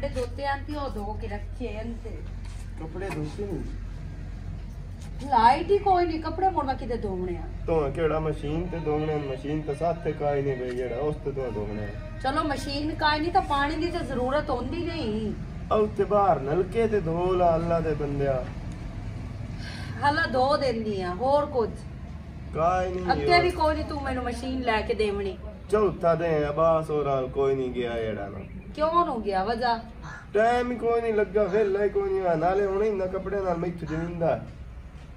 ਭਾਂਡੇ ਧੋਤੇ ਆਂਤੀ ਉਹ ਧੋ ਕੇ ਰੱਖੇ ਅੰਤੇ ਕੱਪੜੇ ਧੋਤੇ ਨਹੀਂ ਲਾਈਟ ਹੀ ਕੋਈ ਨਹੀਂ ਕੱਪੜੇ ਮੋੜਵਾ ਕਿਤੇ ਧੋਣੇ ਆ। ਤੋਂ ਕਿਹੜਾ ਮਸ਼ੀਨ ਤੇ ਦੋਗਣੇ ਮਸ਼ੀਨ ਤਾਂ ਸਾਥੇ ਕਾਈ ਨਹੀਂ ਬਈ ਜਿਹੜਾ ਉਸ ਤੇ ਤੋਂ ਦੋਗਣੇ ਚਲੋ ਮਸ਼ੀਨ ਕਾਈ ਨਹੀਂ ਤਾਂ ਪਾਣੀ ਦੀ ਤਾਂ ਜ਼ਰੂਰਤ ਹੁੰਦੀ ਨਹੀਂ। ਆ ਉੱਤੇ ਬਾਹਰ ਨਲਕੇ ਤੇ ਧੋ ਲਾ ਅੱਲਾ ਦੇ ਬੰਦਿਆ ਹਲਾ ਧੋ ਦਿੰਦੀ ਆ ਹੋਰ ਕੁਝ। ਕਾਈ ਨਹੀਂ ਅੱਗੇ ਵੀ ਕੋਈ ਨਹੀਂ ਤੂੰ ਮੈਨੂੰ ਮਸ਼ੀਨ ਲੈ ਕੇ ਦੇਵਣੀ। ਚੌਥਾ ਦੇ ਅਬਾਸ ਹੋਰ ਕੋਈ ਨਹੀਂ ਗਿਆ ਜਿਹੜਾ ਨਾ। ਕਿਉਂ ਨੂੰ ਗਿਆ ਵਜਾ? ਟਾਈਮ ਹੀ ਕੋਈ ਨਹੀਂ ਲੱਗਾ ਫਿਰ ਲੈ ਕੋਈ ਨਹੀਂ ਹੋਇਆ। ਨਾਲੇ ਹੁਣ ਇਹਨਾਂ ਕੱਪੜੇ ਨਾਲ ਮੈਂ ਜਮਿੰਦਾ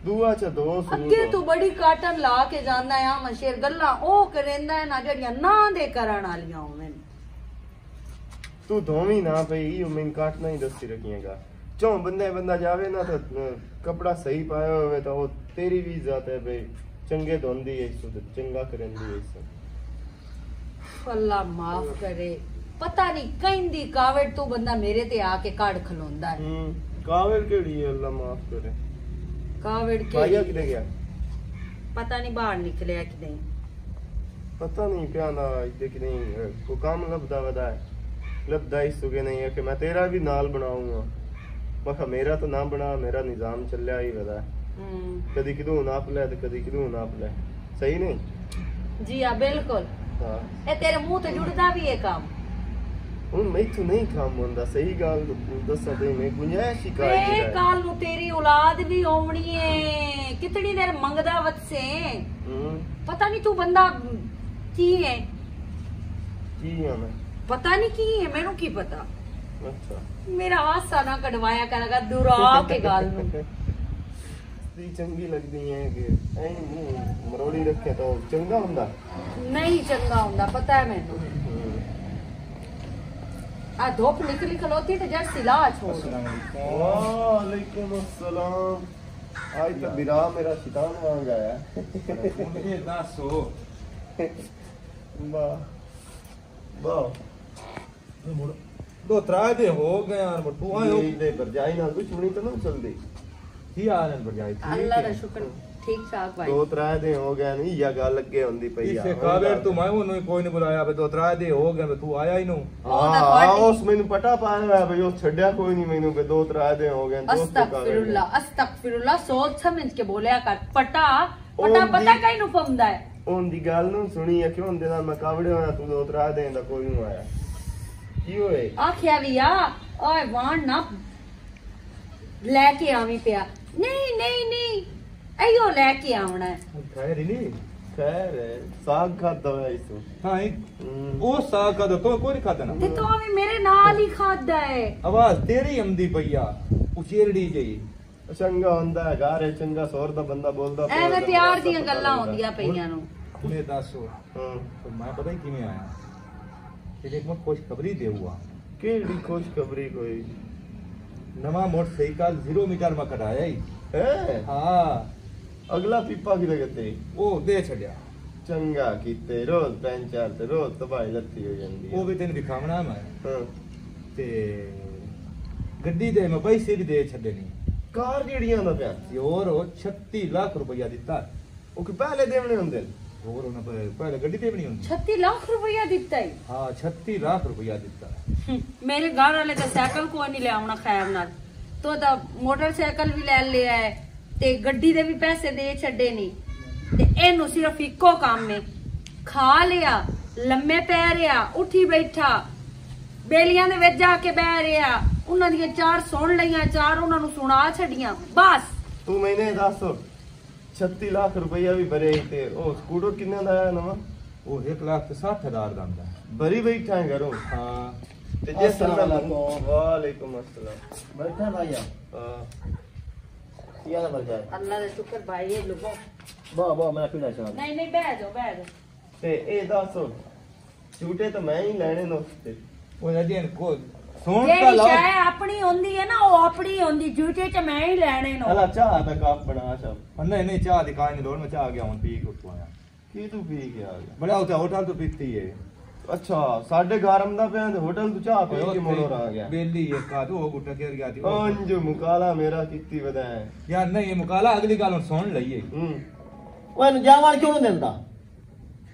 ਦੂਆ ਚ ਦੋ ਸੂਟ ਅੱਗੇ ਤੂੰ ਬੜੀ ਕਾਟਨ ਲਾ ਕੇ ਜਾਂਦਾ ਆ ਮਸ਼ੇਰ ਗੱਲਾਂ। ਉਹ ਕਰੇਂਦਾ ਹੈ ਨਾ ਜਿਹੜੀਆਂ ਨਾ ਦੇ ਕਰਨ ਵਾਲੀਆਂ ਹੋਵੇਂ। ਤੂੰ ਧੋਵੀ ਨਾ ਪਈ ਉਹ ਮੈਨੂੰ ਕਾਟਣਾ ਹੀ ਦੱਸੀ ਰੱਖੀਏਗਾ। ਚੋਂ ਬੰਦੇ ਬੰਦਾ ਜਾਵੇ ਨਾ ਤਾਂ ਅਹ, ਕਪੜਾ ਸਹੀ ਪਾਇਆ ਹੋਵੇ ਤਾਂ ਉਹ ਤੇਰੀ ਵੀ ਇੱਜ਼ਤ ਹੈ ਬਈ ਚੰਗੇ ਧੋਂਦੀ ਹੈ ਇਸ ਚੰਗਾ ਕਰੰਦੀ ਹੈ ਇਸ ਅੱਲਾ ਮਾਫ ਕਰੇ। ਪਤਾ ਨਹੀਂ ਕਹਿੰਦੀ ਕਾਵੜ ਤੂੰ ਬੰਦਾ ਮੇਰੇ ਤੇ ਆ ਕੇ ਕਾੜ ਖਲੋਂਦਾ ਹੈ ਹੂੰ ਕਾਵਲ ਕਿਹੜੀ ਹੈ ਅੱਲਾ ਮਾਫ ਕਰੇ ਕਾਵੜ ਭਾਈਆ ਕੇ ਕਿੱਥੇ ਗਿਆ ਪਤਾ ਨਹੀਂ ਬਾਹਰ ਨਿਕਲਿਆ ਕਿ ਨਹੀਂ ਪਤਾ ਨਹੀਂ ਪਿਆ ਨਾ ਇੱਥੇ ਕਿ ਨਹੀਂ ਅਹ, ਕੋ ਕੰਮ ਲੱਭਦਾ ਵਦਾ ਹੈ ਲੱਭਦਾ ਇਸ ਸੁਗੇ ਨਹੀਂ ਹੈ ਕਿ ਮੈਂ ਤੇਰਾ ਵੀ ਨਾਲ ਬਣਾਉਂਗਾ ਮੈਂ ਕਿਹਾ ਮੇਰਾ ਤਾਂ ਨਾ ਬਣਾ ਮੇਰਾ ਨਿਜ਼ਾਮ ਚੱਲਿਆ ਹੀ ਵਦਾ ਹੈ। ਹੂੰ ਕਦੀ ਕਿਦੋਂ ਨਾਪ ਲੈ ਤੇ ਕਦੀ ਕਿਦੋਂ ਨਾਪ ਲੈ ਸਹੀ ਨਹੀਂ ਜੀ ਆ ਬਿਲਕੁਲ ਹਾਂ ਇਹ ਤੇਰੇ ਮੂੰਹ ਤੇ ਜੁੜਦਾ ਵੀ ਇਹ ਕੰਮ ਹੁਣ ਮੈਥੋਂ ਨਹੀਂ ਕੰਮ ਹੁੰਦਾ ਸਹੀ ਗੱਲ ਦੱਸਾਂ ਤੇ ਮੈਂ ਗੁੰਜਾਇਸ਼ ਹੀ ਵੇ ਕਾਇਦੀ ਹੈ ਕੱਲ ਨੂੰ ਤੇਰੀ ਔਲਾਦ ਵੀ ਹੋਣੀ ਏ ਕਿਤਨੀ ਦੇਰ ਮੰਗਦਾ ਵਤਸੇ ਹੂੰ। ਪਤਾ ਨਹੀਂ ਤੂੰ ਬੰਦਾ ਕੀ ਹੈ? ਕੀ ਆ ਮੈਂ? ਪਤਾ ਨਹੀਂ ਕੀ ਹੈ ਮੈਨੂੰ ਕੀ ਪਤਾ? ਅੱਛਾ। ਮੇਰਾ ਹਾਸਾ ਨਾ ਕਢਵਾਇਆ ਕਰੇਗਾ ਦੁਰਾ ਕੇ ਗੱਲ ਨੂੰ। ਦੀ ਚੰਗੀ ਲੱਗਦੀ ਹੈ ਕਿ ਐਂ ਮਰੋੜੀ ਰੱਖੇ ਤਾਂ ਚੰਗਾ ਹੁੰਦਾ। ਨਹੀਂ ਚੰਗਾ ਹੁੰਦਾ ਪਤਾ ਹੈ ਮੈਨੂੰ। ਹੂੰ। ਆ ਧੁੱਪ ਨਿਕਲੀ ਖਲੋਤੀ ਤੇ ਜੜ ਸਿਲਾ ਛੋੜ ਵਾਲੇਕੁਮ ਅਸਲਾਮ ਅੱਜ ਤਾਂ ਬਿਰਾ ਮੇਰਾ ਸ਼ੈਤਾਨ ਵਾਂਗ ਆਇਆ ਇਹ ਦੱਸੋ ਵਾਹ ਵਾਹ ਦੋ ਤਰਾ ਦੇ ਹੋ ਗਏ ਯਾਰ ਬਟੂ ਆਇਓ ਦੇ ਬਰਜਾਈ ਨਾਲ ਦੁਸ਼ਮਣੀ ਤਾਂ ਨਾ ਚੱਲਦੀ ਕੀ ਆ ਰਹੇ ਬਰਜਾਈ ਅੱਲਾ ਦਾ ਸ਼ੁਕਰ ਠੀਕ ਠਾਕ ਭਾਈ। ਦੋ ਤਰਾ ਦੇ ਹੋ ਗਏ ਨਹੀਂ ਜਾਂ ਗੱਲ ਅੱਗੇ ਹੁੰਦੀ ਪਈ ਆ। ਇਸੇ ਕਾਬਰ ਤੂੰ ਮੈਂ ਉਹਨੂੰ ਕੋਈ ਨਹੀਂ ਬੁਲਾਇਆ ਬੇ ਦੋ ਤਰਾ ਦੇ ਹੋ ਗਏ ਬੇ ਤੂੰ ਆਇਆ ਹੀ ਨੂੰ। ਹਾਂ ਉਸ ਮੈਨੂੰ ਪਤਾ ਪਾਇਆ ਹੋਇਆ ਬਈ ਉਹ ਛੱਡਿਆ ਕੋਈ ਨਹੀਂ ਮੈਨੂੰ ਬਈ ਦੋ ਤਰਾ ਦੇ ਹੋ ਗਏ ਦੇ। ਅਸਤਗਫਿਰullah ਅਸਤਗਫਿਰullah ਸੋਚ ਸਮਝ ਕੇ ਬੋਲਿਆ ਕਰ ਪਟਾ ਪਟਾ ਦੀ- ਪਤਾ ਕਈ ਨੂੰ ਪੰਦਾ ਹੈ? ਉਹਦੀ ਗੱਲ ਨੂੰ ਸੁਣੀ ਆ ਕਿਉਂ ਦੇ ਨਾਲ ਮੈਂ ਕਾਵੜੇ ਹੋਇਆ ਤੂੰ ਦੋ ਤਰਾ ਦੇਣ ਦਾ ਕੋਈ ਨਹੀਂ ਆਇਆ। ਕੀ ਹੋਏ ਆਖਿਆ ਵੀ ਆ ਓਏ ਵਾਣ ਨਾ ਲੈ ਕੇ ਆਵੀਂ ਪਿਆ। ਨਹੀਂ ਨਹੀਂ ਨਹੀਂ। ਅਈਓ ਲੈ ਕੇ ਆਉਣਾ ਹੈ। ਖੈਰ ਹੀ ਨਹੀਂ ਖੈਰ ਹੈ, ਸਾਗ ਖਾਦਾ ਹੋਇਆ ਇਸ ਨੂੰ ਹਾਂ ਇਹ- ਹਮ। ਉਹ ਸਾਗ ਕਦੋਂ ਤੋਂ ਕੋਈ ਨਹੀਂ ਖਾਦਾ ਨਾ। ਤੇ ਤੂੰ ਵੀ ਮੇਰੇ ਨਾਲ ਹੀ ਖਾਦਾ ਹੈ। ਆਵਾਜ਼ ਤੇਰੀ ਆਉਂਦੀ ਪਈਆ ਉਚੇਰੜੀ ਜਈ ਚੰਗਾ ਹੁੰਦਾ ਹੈ ਗਾਰੇ ਚੰਗਾ ਸੌਰ ਦਾ ਬੰਦਾ ਬੋਲਦਾ ਪਿਆ ਐਵੇਂ ਤਾਂ ਪਿਆਰ ਦੀਆਂ ਪਤਾ ਗੱਲਾਂ ਲੱਗਦਾ। ਹੁੰਦੀਆਂ ਪਈਆਂ ਨੂੰ। ਹੁਣੇ ਦੱਸੋ ਹਾਂ। ਤੇ ਮੈਂ ਪਤਾ ਹੀ ਕਿਵੇਂ ਆਇਆ। ਤੇ ਦੇਖ ਮੈਂ ਖੁਸ਼ ਖਬਰੀ ਦੇਊਗਾ। ਕਿਹੜੀ ਖੁਸ਼ਖਬਰੀ ਕੋਈ? ਨਵਾਂ ਮੋਟਰਸਾਈਕਲ 0 ਮੀਟਰ ਮੈਂ ਕਢਾਇਆ ਹੀ ਹੈ? ਹਾਂ। ਅਗਲਾ ਪੀਪਾ ਕੀ ਲਗਤੇ ਉਹ ਦੇ ਛੱਡਿਆ। ਚੰਗਾ ਕੀਤੇ ਰੋਜ਼ ਪੈਨ ਚਾਰ ਤੇ ਰੋਜ਼ ਤਬਾਈ ਲੱਤੀ ਹੋ ਜਾਂਦੀ ਹੈ ਉਹ ਵੀ ਤੈਨੂੰ ਦਿਖਾਵਣਾ ਮੈਂ। ਹਾਂ। ਤੇ ਗੱਡੀ ਦੇ ਮੈਂ ਪੈਸੇ ਵੀ ਦੇ ਛੱਡੇ ਨਹੀਂ ਕਾਰ ਜਿਹੜੀਆਂ ਦਾ ਪਿਆ? ਤੇ ਹੋਰ ਉਹ 36 ਲੱਖ ਰੁਪਇਆ ਦਿੱਤਾ। ਉਹ ਕਿ ਪਹਿਲੇ ਦੇਵਣੇ ਹੁੰਦੇ? ਹੋਰ ਉਹਨਾਂ ਪਰ ਪਹਿਲੇ ਗੱਡੀ ਤੇ ਵੀ ਨਹੀਂ ਹੁੰਦੀ। 36 ਲੱਖ ਰੁਪਇਆ ਦਿੱਤਾ ਹੈ ਹਾਂ 36 ਲੱਖ ਰੁਪਇਆ ਦਿੱਤਾ। ਮੇਰੇ ਘਰ ਵਾਲੇ ਤਾਂ ਸਾਈਕਲ ਕੋਈ ਨਹੀਂ ਲਿਆਉਣਾ ਖੈਰ ਨਾਲ। ਤੋ ਤਾਂ ਮੋਟਰਸਾਈਕਲ ਵੀ ਲੈ ਲਿਆ ਹੈ ਤੇ ਗੱਡੀ ਦੇ ਵੀ ਪੈਸੇ ਦੇ ਛੱਡੇ ਨਹੀਂ ਤੇ ਇਹਨੂੰ ਸਿਰਫ ਇੱਕੋ ਕੰਮ ਹੈ ਖਾ ਲਿਆ ਲੰਮੇ ਪੈ ਰਿਆ ਉੱਠੀ ਬੈਠਾ। ਬੇਲੀਆਂ ਦੇ ਵਿੱਚ ਜਾ ਕੇ ਬਹਿ ਰਿਆ ਉਹਨਾਂ ਦੀਆਂ ਚਾਰ ਸੁਣ ਲਈਆਂ ਚਾਰ ਉਹਨਾਂ ਨੂੰ ਸੁਣਾ ਛੱਡੀਆਂ। ਬਸ। ਤੂੰ ਮੈਨੇ ਦੱਸ 36 ਲੱਖ ਰੁਪਈਆ ਵੀ ਬਰੇ ਤੇ ਉਹ ਸਕੂਟਰ ਕਿੰਨੇ ਦਾ ਆਇਆ ਨਵਾਂ? ਉਹ 1 ਲੱਖ ਤੇ ਹਜ਼ਾਰ ਦਾ ਆਂਦਾ ਬਰੀ ਬੈਠਾ ਹੈ ਘਰੋਂ? ਹਾਂ। ਤੇ ਜੇ ਸਲਾਮ ਵਾਲੇਕੁਮ ਅਸਲਾਮ। ਬੈਠਾ ਭਾਈਆ ਹਾਂ। किया ना मर जाए ਅੱਲਾ ਦਾ ਸ਼ੁਕਰ ਭਾਈ ਇਹ ਲੋਗੋ वाह वाह मैं पीना चाहता ਨਹੀਂ ਨਹੀਂ ਬਹਿ ਜਾਓ ਬਹਿ ਜਾਓ ਤੇ ਇਹ ਦੱਸ ਝੂਟੇ ਤਾਂ ਮੈਂ ਹੀ ਲੈਣੇ ਨੇ ਉਸਤੇ ਉਹ ਅਜੇ ਕੋ ਸੁਣ ਤਾਂ ਜਿਹੜੀ ਲਓ ਸ਼ੈ ਆਪਣੀ ਹੁੰਦੀ ਹੈ ਨਾ ਉਹ ਆਪਣੀ ਹੁੰਦੀ ਜੂਟੇ ਚ ਮੈਂ ਹੀ ਲੈਣੇ ਨੂੰ ਹਲਾ ਚਾਹ ਦਾ ਕੱਪ ਬਣਾ ਸਭ ਉਹ ਨਹੀਂ ਨਹੀਂ ਚਾਹ ਦੀ ਕਾਹ ਨਹੀਂ ਲੋੜ ਮੈਂ ਚਾਹ ਗਿਆ ਹੁਣ ਪੀ ਕੇ ਉੱਠ ਆਇਆ ਕੀ ਤੂੰ ਪੀ ਕੇ ਆ ਗਿਆ ਬੜਾ ਉੱਥੇ ਹੋਟਲ ਤੋਂ ਪੀਤੀ ਏ ਅੱਛਾ ਸਾਡੇ ਗਰਮ ਦਾ ਪਿਆ ਤੇ ਹੋਟਲ ਤੋਂ ਚਾਹ ਪੀ ਕੇ ਮੋੜ ਆ ਗਿਆ ਬੇਲੀ ਇੱਕ ਆ ਉਹ ਗੁੱਟਾ ਕੇ ਗਿਆ ਦੀ ਅੰਜ ਮੁਕਾਲਾ ਮੇਰਾ ਕੀਤੀ ਵਦਾ ਹੈ ਯਾਰ ਨਹੀਂ ਇਹ ਮੁਕਾਲਾ ਅਗਲੀ ਗੱਲ ਹੁਣ ਸੁਣ ਲਈਏ ਹੂੰ ओए जावन क्यों नहीं देंदा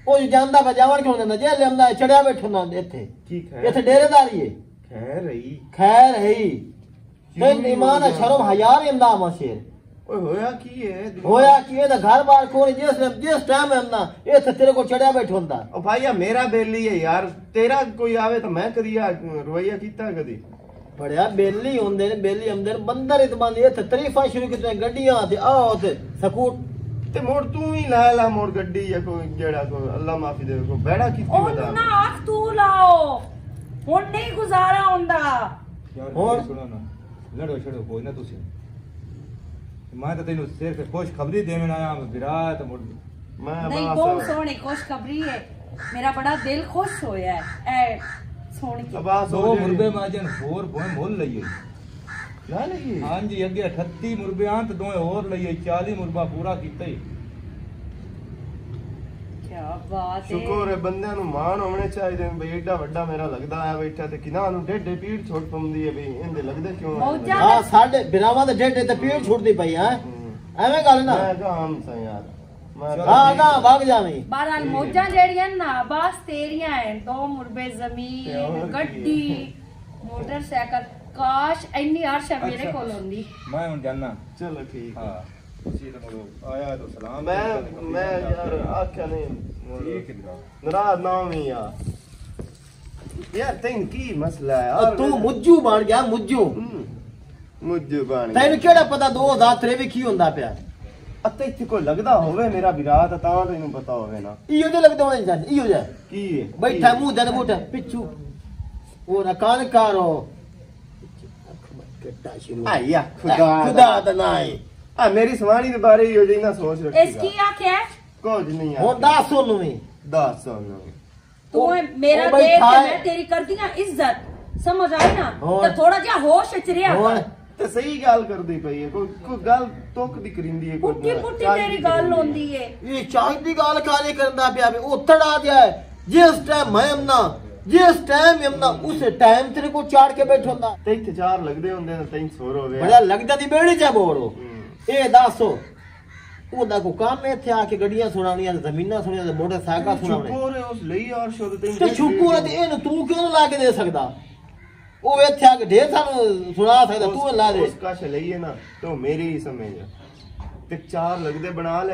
ਉਹ ਜਾਂਦਾ ਵਾ ਜਾਵਣ ਕਿਉਂ ਦਿੰਦਾ ਜੇ ਲਿਆਂਦਾ ਚੜਿਆ ਬੈਠਾ ਨਾ ਇੱਥੇ ਕੀ ਖੈ ਇੱਥੇ ਡੇਰੇਦਾਰੀ ਏ ਖੈਰ ਰਹੀ ਖੈਰ ਹੈ ਤੇ ਇਮਾਨ ਸ਼ਰਮ ਹਯਾ ਨੇ ਨਾ ਮਸ਼ੀਰ ਓਏ ਹੋਇਆ ਕੀ ਹੈ ਹੋਇਆ ਕਿ ਇਹਦਾ ਘਰ ਬਾਰ ਕੋਲ ਜਿਸ ਜਿਸ ਟਾਈਮ ਹੈ ਨਾ ਇਹ ਤੇ ਤੇਰੇ ਕੋਲ ਚੜਿਆ ਬੈਠ ਹੁੰਦਾ। ਉਹ ਭਾਈਆ ਮੇਰਾ ਬੇਲੀ ਹੈ ਯਾਰ। ਤੇਰਾ ਕੋਈ ਆਵੇ ਤਾਂ ਮੈਂ ਕਦੀ ਆ ਰਵਈਆ ਕੀਤਾ ਕਦੀ? ਬੜਿਆ ਬੇਲੀ ਹੁੰਦੇ ਨੇ ਬੇਲੀ ਹੁੰਦੇ ਨੇ ਬੰਦਰ ਇਤਮਾਨ ਇਹ ਤੇ ਤਰੀਫਾਂ ਸ਼ੁਰੂ ਕੀਤੀਆਂ ਗੱਡੀਆਂ ਤੇ ਆਓ ਤੇ ਸਕੂਟ। ਤੇ ਮੋੜ ਤੂੰ ਹੀ ਲੈ ਲਾ ਮੋੜ ਗੱਡੀ ਜਾਂ ਕੋਈ ਜਿਹੜਾ ਕੋਈ ਅੱਲਾ ਮਾਫੀ ਦੇ ਕੋਈ ਬੈੜਾ ਕੀਤੀ ਬਤਾ। ਨਾ ਆਖ ਤੂੰ ਲਾਓ। ਹੁਣ ਨਹੀਂ ਗੁਜ਼ਾਰਾ ਹੁੰਦਾ। ਯਾਰ ਹੋਰ? ਮੇਰੀ ਸੁਣੋ ਨਾ। ਲੜੋ ਛੜੋ ਕੋਈ ਨਾ ਤੁਸੀਂ। ਮੈਂ ਤਾਂ ਤੈਨੂੰ ਸਿਰਫ ਖੁਸ਼ ਖਬਰੀ ਦੇਣ ਆਇਆ ਵਿਰਾਟ ਮੁੜ ਮੈਂ ਨਹੀਂ ਬਸ ਬਹੁਤ ਸੋਹਣੀ। ਖੁਸ਼ਖਬਰੀ ਹੈ ਮੇਰਾ ਬੜਾ ਦਿਲ ਖੁਸ਼ ਹੋਇਆ ਹੈ। ਐ ਅਬਾਸ ਦੋ ਮੁਰਬੇ ਮਾਜਨ ਹੋਰ ਬੋਏ ਮੁੱਲ ਲਈਏ ਲੈ ਲਈ ਹਾਂਜੀ ਅੱਗੇ 38 ਮੁਰਬੇ ਆਂ ਤੇ ਦੋਏ ਹੋਰ ਲਈਏ 40 ਮੁਰਬਾ ਪੂਰਾ ਕੀਤਾ ਹੀ। ਬਾਤ ਹੈ ਸ਼ੁਕਰ ਹੈ ਬੰਦਿਆਂ ਨੂੰ ਮਾਣ ਹੋਣੇ ਚਾਹੀਦੇ ਨੇ ਬਈ ਐਡਾ ਵੱਡਾ ਮੇਰਾ ਲੱਗਦਾ ਆ ਬੈਠਾ ਤੇ ਕਿਨਾਂ ਨੂੰ ਡੇਡੇ ਪੀੜ ਛੋਟ ਪੰਦੀ ਹੈ ਬਈ ਇਹਦੇ ਲੱਗਦੇ ਕਿਉਂ ਆ? ਆ ਸਾਡੇ ਬਿਰਾਵਾਂ ਦੇ ਢੇਡੇ ਤੇ ਪੀੜ ਛੁੱਟਦੀ ਪਈ ਹੈ ਹੂੰ। ਐਵੇਂ ਗੱਲ ਨਾ। ਮੈਂ ਕਹਾਂ ਹਮ ਸਾਂ ਯਾਰ। ਮੈਂ ਚਲੋ। ਹਾਂ ਨਾ ਵਗ ਜਾਵੀਂ। ਬਾਰਾਂ ਮੌਜਾਂ ਜਿਹੜੀਆਂ ਨਾ ਬਾਸ ਤੇਰੀਆਂ ਐ ਦੋ ਮੁਰਬੇ ਤੇ ਜ਼ਮੀਨ ਹੋਰ ਕੀ ਗੱਡੀ ਮੋਟਰਸਾਈਕਲ ਕਾਸ਼ ਇੰਨੀ ਅਰਸ਼ ਮੇਰੇ। ਕੋਲ ਹੁੰਦੀ। ਮੈਂ ਹੁਣ ਜਾਣਾ ਚਲੋ ਠੀਕ ਹੈ। ਆਇਆ ਤਾਂ ਸਲਾਮ ਮੈਂ ਮੈਂ ਯਾਰ ਆਖਿਆ ਨਹੀਂ ਠੀਕ ਹੈ ਜਨਾਬ ਨਰਾਜ਼ ਨਾ ਹੋਵੀਂ ਯਾਰ। ਯਾਰ ਤੈਨੂੰ ਕੀ ਮਸਲਾ ਹੈ? ਉਹ ਤੂੰ ਮੁੱਜੂ ਬਣ ਗਿਆ ਮੁੱਜੂ ਹੂੰ। ਮੁੱਝ ਬਾਣੀ ਤੈਨੂੰ ਕਿਹੜਾ ਪਤਾ 2003 ਵੀ ਕੀ ਹੁੰਦਾ ਪਿਆ? ਅੱਤੇ ਇੱਥੇ ਕੋਈ ਲੱਗਦਾ ਹੋਵੇ ਮੇਰਾ ਵਿਰਾਤ ਤਾਂ ਤੈਨੂੰ ਪਤਾ ਹੋਵੇ ਨਾ। ਇਹੋ ਜਿਹਾ ਲੱਗਦਾ ਹੋਣਾ ਜਾਂ ਇਹੋ ਜਿਹਾ? ਕੀ ਹੈ? ਬੈਠਾ ਮੂੰਹ ਦੇ ਪਿੱਛੂ। ਉਹ ਕਾਰੋ ਆਇਆ ਖੁਦਾ ਖੁਦਾ ਦਾ ਨਾਮ ਆ ਮੇਰੀ ਸਵਾਣੀ ਦੇ ਬਾਰੇ ਹੀ ਹੋ ਜਾਈ ਨਾ ਸੋਚ ਰੱਖੀ ਇਸ ਕੀ ਆਖਿਆ? ਕੁਝ ਨਹੀਂ ਆ ਹੁਣ ਦੱਸ ਉਹਨੂੰ ਵੀ। ਦੱਸ ਉਹਨੂੰ। ਤੂੰ ਉਹ- ਮੇਰਾ ਉਹ ਦੇਖ ਕੇ ਹੈ। ਮੈਂ ਤੇਰੀ ਕਰਦੀ ਆ ਇੱਜ਼ਤ। ਸਮਝ ਆਈ ਨਾ। ਤੇ ਥੋੜਾ ਜਿਹਾ ਹੋਸ਼ ਚ ਰਿਆ ਤੇ ਸਹੀ ਗੱਲ ਕਰਦੀ ਪਈ ਹੈ ਕੋਈ ਕੋਈ ਗੱਲ ਤੁੱਕ ਦੀ ਕਰਿੰਦੀ ਹੈ ਕੋਈ ਚੱਜ ਤੇਰੀ ਗੱਲ ਹੈ। ਹੁੰਦੀ ਏ। ਇਹ ਚਾਹ ਦੀ ਗੱਲ ਕਾਲੇ ਕਰਦਾ ਪਿਆ ਵੀ ਉੱਤੜ ਆ ਜਾਏ ਜਿਸ ਟਾਈਮ ਮੈਂ ਅਮਨਾ ਜਿਸ ਟਾਈਮ ਅਮਨਾ ਉਸ ਟਾਈਮ ਤੇਰੇ ਕੋ ਚਾੜ ਕੇ ਬੈਠੋਂਦਾ ਤੇ ਇੱਥੇ ਚਾਰ ਲੱਗਦੇ ਹੁੰਦੇ ਨੇ ਤੈਨੂੰ ਸੋਰ ਹੋਵੇ ਬੜਾ ਲੱਗਦਾ ਦੀ ਬੇੜੀ ਚ ਹੂੰ। ਇਹ ਦੱਸੋ। ਉਹਦਾ ਕੋ ਕੰਮ ਇੱਥੇ ਆ ਕੇ ਗੱਡੀਆਂ ਸੁਣਾਉਣੀਆਂ ਤੇ ਜ਼ਮੀਨਾਂ ਸੁਣਾਉਣੀਆਂ ਤੇ ਮੋਟਰਸਾਈਕਲ ਸੁਣਾਉਣੇ ਰਹੇ ਉਸ ਲਈ ਯਾਰ ਸ਼ੁੱਧ ਤੇ ਸ਼ੁਕਰ ਹੈ ਤੇ ਇਹਨੂੰ ਤੂੰ ਕਿਉਂ ਲਾ ਕੇ ਦੇ ਸਕਦਾ? ਉਹ ਇੱਥੇ ਆ ਕੇ ਢੇਰ ਸਾਨੂੰ ਸੁਣਾ ਸਕਦਾ ਤੂੰ ਲਾ ਦੇ। ਉਸ ਕਸ਼ ਲਈਏ ਨਾ ਤੋ ਮੇਰੀ ਹੀ ਸਮਝ। ਤੇ ਚਾਰ ਲੱਗਦੇ ਬਣਾ ਲੈ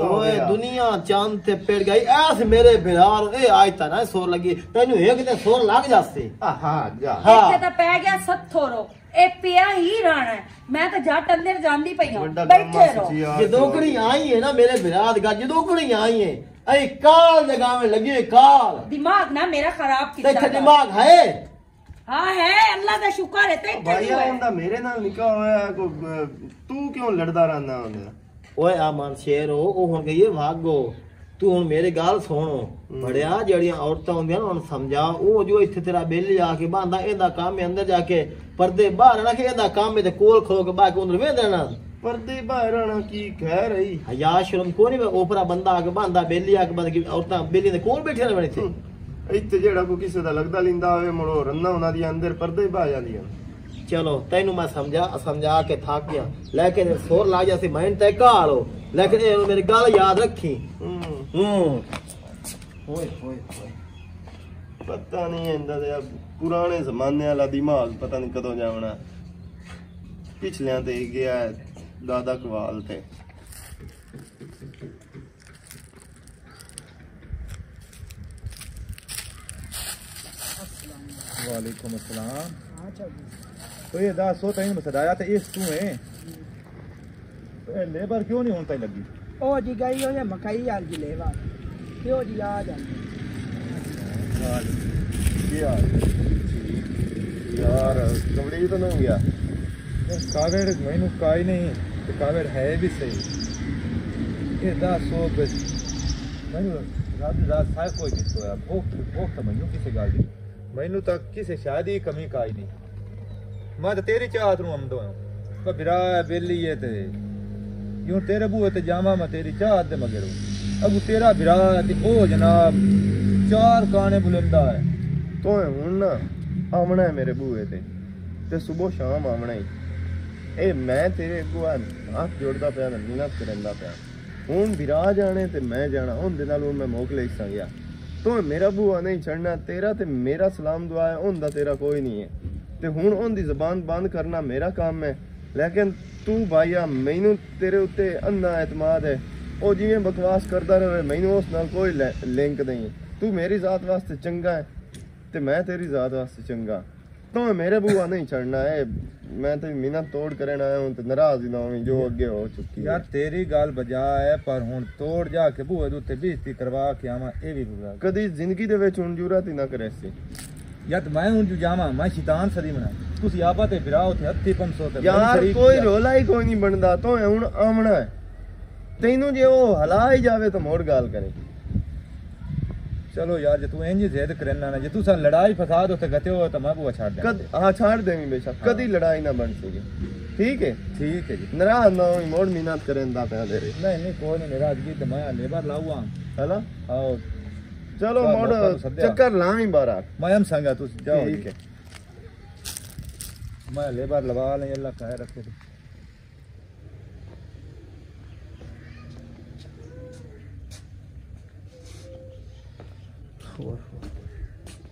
ਓਏ। ਦੁਨੀਆ ਚੰਦ ਤੇ ਪੜ ਗਈ ਐਸ ਮੇਰੇ ਬਿਹਾਰ ਇਹ ਆਜ ਤਾਂ ਨਾ ਸੋਰ ਲੱਗੀ ਤੈਨੂੰ ਇੱਕ ਤੇ ਸੋਰ ਲੱਗ ਜਾਸੇ। ਆ ਹਾਂ। ਜਾ। ਇੱਥੇ ਤਾਂ ਪੈ ਗਿਆ ਸੱਥੋਰੋ ਇਹ ਪਿਆ ਹੀ ਰਾਣਾ ਹੈ। ਮੈਂ ਤਾਂ ਜੱਟ ਅੰਦਰ ਜਾਂਦੀ ਪਈ ਹਾਂ। ਵੱਡਾ ਬੈਠੇ ਕੰਮ ਰਹੋ। ਸੱਚੀ ਜਦੋਂ ਕੁੜੀ ਆਈ ਹੈ ਨਾ ਮੇਰੇ ਬਿਰਾਦ ਗਾ ਜਦੋਂ ਕੁੜੀ ਆਈ ਹੈ ਅਈ ਕਾਲ ਜਗਾਵੇਂ ਲੱਗੀ ਕਾਲ। ਦਿਮਾਗ ਨਾ ਮੇਰਾ ਖਰਾਬ ਤੇ ਕੀਤਾ ਇੱਥੇ। ਦਿਮਾਗ ਹੈ? ਹਾਂ ਹੈ ਅੱਲਾ ਦਾ ਸ਼ੁਕਰ ਹੈ ਤੇ ਇੱਥੇ ਭਾਈ ਨਹੀਂ ਹੋਇਆ। ਹੁੰਦਾ ਮੇਰੇ ਨਾਲ ਨਿਕਾ ਹੋਇਆ ਕੋਈ ਅਹ, ਤੂੰ ਕਿਉਂ ਲੜਦਾ ਰਹਿੰਦਾ ਹੁੰਦਾ? ਓਏ ਆ ਮਨ ਸ਼ੇਰ ਹੋ ਉਹ ਹੁਣ ਗਈ ਹੈ ਭਾਗੋ ਤੂੰ ਹੁਣ ਮੇਰੇ ਗੱਲ ਸੁਣ। ਬੜਿਆ ਜਿਹੜੀਆਂ ਔਰਤਾਂ ਹੁੰਦੀਆਂ ਨਾ ਉਹਨੂੰ ਸਮਝਾ। ਉਹ ਜੋ ਇੱਥੇ ਤੇਰਾ ਬਿੱਲ ਜਾ ਕੇ ਬਾਂਦਾ ਇਹਦਾ ਕੰਮ ਹੈ ਅੰਦਰ ਜਾ ਕੇ ਪਰਦੇ ਬਾਹਰ ਨਾ ਕਿ ਇਹਦਾ ਕੰਮ ਹੈ ਤੇ ਕੋਲ ਖਲੋ ਕੇ ਬਾਕੀ ਉਹਨੂੰ ਵੇਂਦੇ ਨਾ ਪਰਦੇ ਬਾਹਰ ਆਣਾ ਕੀ ਕਹਿ ਰਹੀ? ਹਯਾ ਸ਼ਰਮ ਕੋਈ ਨਹੀਂ ਓਪਰਾ ਬੰਦਾ ਆ ਕੇ ਬਾਂਦਾ ਬੇਲੀ ਆ ਕੇ ਬੰਦ ਕੀ ਔਰਤਾਂ ਬੇਲੀ ਦੇ ਕੋਲ ਬੈਠੇ ਨੇ ਬਣੇ ਇੱਥੇ। ਇੱਥੇ ਜਿਹੜਾ ਕੋਈ ਕਿਸੇ ਦਾ ਲੱਗਦਾ ਲਿੰਦਾ ਹੋਵੇ ਮੁੜੋ ਰੰਨਾ ਉਹਨਾਂ ਦੀ ਅੰਦਰ ਪਰਦੇ ਬਾ ਜਾਂਦੀਆਂ ਚਲੋ ਤੈਨੂੰ ਮੈਂ ਸਮਝਾ ਸਮਝਾ ਕੇ ਥੱਕ ਗਿਆ। ਲੇਕਿਨ ਸੋਰ ਲਾ ਜਾ ਸੀ ਮੈਂ ਤੇ ਕਾਲੋ ਲੇਕਿਨ ਇਹ ਮੇਰੀ ਗੱਲ ਯਾਦ ਰੱਖੀ। ਹੂੰ ਹੂੰ ਓਏ ਓਏ ਓਏ ਪਤਾ ਨਹੀਂ ਇਹਦਾ ਤੇ ਆ ਪੁਰਾਣੇ ਜ਼ਮਾਨੇ ਵਾਲਾ ਦਿਮਾਗ ਪਤਾ ਨਹੀਂ ਕਦੋਂ ਜਾਵਣਾ ਪਿਛਲਿਆਂ ਤੇ ਹੀ ਗਿਆ ਹੈ, ਦਾਦਾ ਕਵਾਲ ਤੇ वालेकुम अस्सलाम तो ये दास सो तैन सदाया ते इस तू है ए लेबर क्यों नहीं होता लगी ਉਹ ਜੀ ਗਈ ਉਹਨੇ ਮਕਾਈ ਯਾਰ ਜੀ ਲੈਵਾ। ਤੇ ਉਹ ਜੀ ਆ ਜਾ। ਯਾਰ ਯਾਰ ਕਮੜੀ ਤਾਂ ਨਹੀਂ ਗਿਆ ਕਾਵੇੜ ਮੈਨੂੰ ਕਾਈ ਨਹੀਂ ਤੇ ਕਾਵੇੜ ਹੈ ਵੀ ਸਹੀ। ਇਹ ਦਾ ਸੋਬ ਮੈਨੂੰ ਰਾਤ ਰਾਤ ਸਾਇ ਕੋਈ ਕਿਸ ਹੋਇਆ। ਭੋਖ ਭੋਖ ਤਾਂ ਮੈਨੂੰ ਕਿਸੇ ਗੱਲ ਦੀ। ਮੈਨੂੰ ਤਾਂ ਕਿਸੇ ਸ਼ਾਦੀ ਕਮੀ ਕਾਈ ਨਹੀਂ। ਮੈਂ ਤਾਂ ਤੇਰੀ ਚਾਹਤ ਨੂੰ ਆਮਦੋ ਆ ਪਰ ਬਿਰਾ ਬੇਲੀ ਤੇ। ਕਿਉਂ ਤੇਰੇ ਬੂਹੇ ਤੇ ਜਾਵਾਂ ਮੈਂ, ਤੇਰੀ ਚਾਹਤ ਦੇ ਮਗਰ। ਅਗੂ ਤੇਰਾ ਭਰਾ ਤੇ ਉਹ ਜਨਾਬ ਚਾਰ ਕਾਣੇ ਬੁਲੰਦਾ ਹੈ। ਤੋਏ ਹੁਣ ਨਾ ਆਵਣਾ ਹੈ ਮੇਰੇ ਬੂਹੇ ਤੇ ਤੇ ਸਵੇਰ ਸ਼ਾਮ ਆਵਣਾ ਹੀ। ਇਹ ਮੈਂ ਤੇਰੇ ਅੱਗੋਂ ਹੱਥ ਜੋੜਦਾ ਪਿਆ ਮਿਹਨਤ ਕਰਦਾ ਪਿਆ। ਹੁਣ ਵਿਰਾ ਜਾਣੇ ਤੇ ਮੈਂ ਜਾਣਾ ਹੁਣ ਦੇ ਨਾਲ ਉਹ ਮੈਂ ਮੋਕ ਲੈ ਸੰਗਿਆ ਤੋ ਮੇਰਾ ਬੂਆ ਨਹੀਂ ਛੱਡਣਾ, ਤੇਰਾ ਤੇ ਮੇਰਾ ਸਲਾਮ ਦੁਆ ਹੈ, ਉਹਦਾ ਤੇਰਾ ਕੋਈ ਨਹੀਂ ਹੈ। ਤੇ ਹੁਣ ਉਹਦੀ ਜ਼ਬਾਨ ਬੰਦ ਕਰਨਾ ਮੇਰਾ ਕੰਮ ਹੈ। ਲੇਕਿਨ ਤੂੰ ਭਾਈਆ ਮੈਨੂੰ ਤੇਰੇ ਉੱਤੇ ਅੰਨਾ ਇਤਮਾਦ ਹੈ। ਉਹ ਜਿਵੇਂ ਬਕਵਾਸ ਕਰਦਾ ਰਹੇ ਮੈਨੂੰ ਉਸ ਨਾਲ ਕੋਈ ਲਿੰਕ ਨਹੀਂ। ਹੈ ਤੂੰ ਮੇਰੀ ਜ਼ਾਤ ਵਾਸਤੇ ਚੰਗਾ ਹੈ ਤੇ ਮੈਂ ਤੇਰੀ ਜ਼ਾਤ ਵਾਸਤੇ ਚੰਗਾ। ਤੂੰ ਮੇਰੇ ਬੂਆ ਨਹੀਂ ਛੱਡਣਾ ਹੈ। ਮੈਂ ਤੇ ਮਿਹਨਤ ਤੋੜ ਕਰਨ ਆਇਆ ਹਾਂ ਤੇ ਨਾਰਾਜ਼ ਹੀ ਨਾ ਹੋਵੀਂ ਜੋ ਅੱਗੇ ਹੋ ਚੁੱਕੀ ਯਾਰ ਤੇਰੀ ਗੱਲ ਬਜਾ ਹੈ ਪਰ ਹੁਣ ਤੋੜ ਜਾ ਕੇ ਬੂਹੇ ਦੇ ਉੱਤੇ ਬੇਇੱਜ਼ਤੀ ਕਰਵਾ ਕੇ ਆਵਾਂ ਇਹ ਵੀ ਬੁਰਾ ਕਦੀ ਜ਼ਿੰਦਗੀ ਦੇ ਵਿੱਚ ਹੁਣ ਜੁਰਤ ਹੀ ਨਾ ਕਰੇ ਸੀ। ਯਾਰ ਤੇ ਮੈਂ ਹੁਣ ਜੋ ਜਾਵਾਂ ਮੈਂ ਸ਼ੈਤਾਨ ਸਦੀ ਬਣਾ ਤੁਸੀਂ ਆਪਾ ਤੇ ਫਿਰਾ ਉੱਥੇ ਹੱਥੀ 500 ਤੇ ਯਾਰ ਮੈਨੂੰ ਕੋਈ ਰੋਲਾ ਹੀ ਕੋਈ ਨਹੀਂ ਬਣਦਾ ਤੂੰ ਹੁਣ ਆਮਣਾ ਹੈ। ਤੈਨੂੰ ਜੇ ਉਹ ਹਲਾ ਹੀ ਜਾਵੇ ਤਾਂ ਮੋੜ ਗੱਲ ਕਰੇ। ਚਲੋ ਯਾਰ ਜੇ ਤੂੰ ਇੰਜ ਜ਼ਿੱਦ ਕਰਨਾ ਨਾ ਜੇ ਤੂੰ ਸਾਨੂੰ ਲੜਾਈ ਫਸਾਦ ਉੱਥੇ ਗਤੇ ਹੋ ਤਾਂ ਮੈਂ ਬੂਆ ਛੱਡ ਦਿਆਂ। ਕਦ ਹਾਂ ਛੱਡ ਦੇਵੀਂ ਬੇਸ਼ੱਕ ਕਦੀ ਲੜਾਈ ਨਾ ਬਣ ਸਕੇ। ਠੀਕ ਹੈ? ਠੀਕ ਹੈ ਜੀ। ਨਾਰਾਜ਼ ਨਾ ਹੋਈ ਮੋੜ ਮਿਹਨਤ ਕਰਨ ਦਾ ਪਿਆ ਤੇਰੇ। ਨਹੀਂ ਨਹੀਂ ਕੋਈ ਨਹੀਂ ਨਾਰਾਜ਼ਗੀ ਤੇ ਮੈਂ ਲੇਬਰ ਲਾਊਆਂ ਹੈਨਾ ਆਓ। ਚਲੋ ਮੋੜ ਚੱਕਰ ਲਾਈ ਬਾਰਾ ਮੈਂ ਹਮ ਸੰਗਾ ਤੁਸੀਂ ਜਾਓ ਠੀਕ ਹੈ। ਮੈਂ ਲੇਬਰ ਲਵਾ ਲੈ ਅੱਲਾ ਖੈਰ ਰੱਖੇ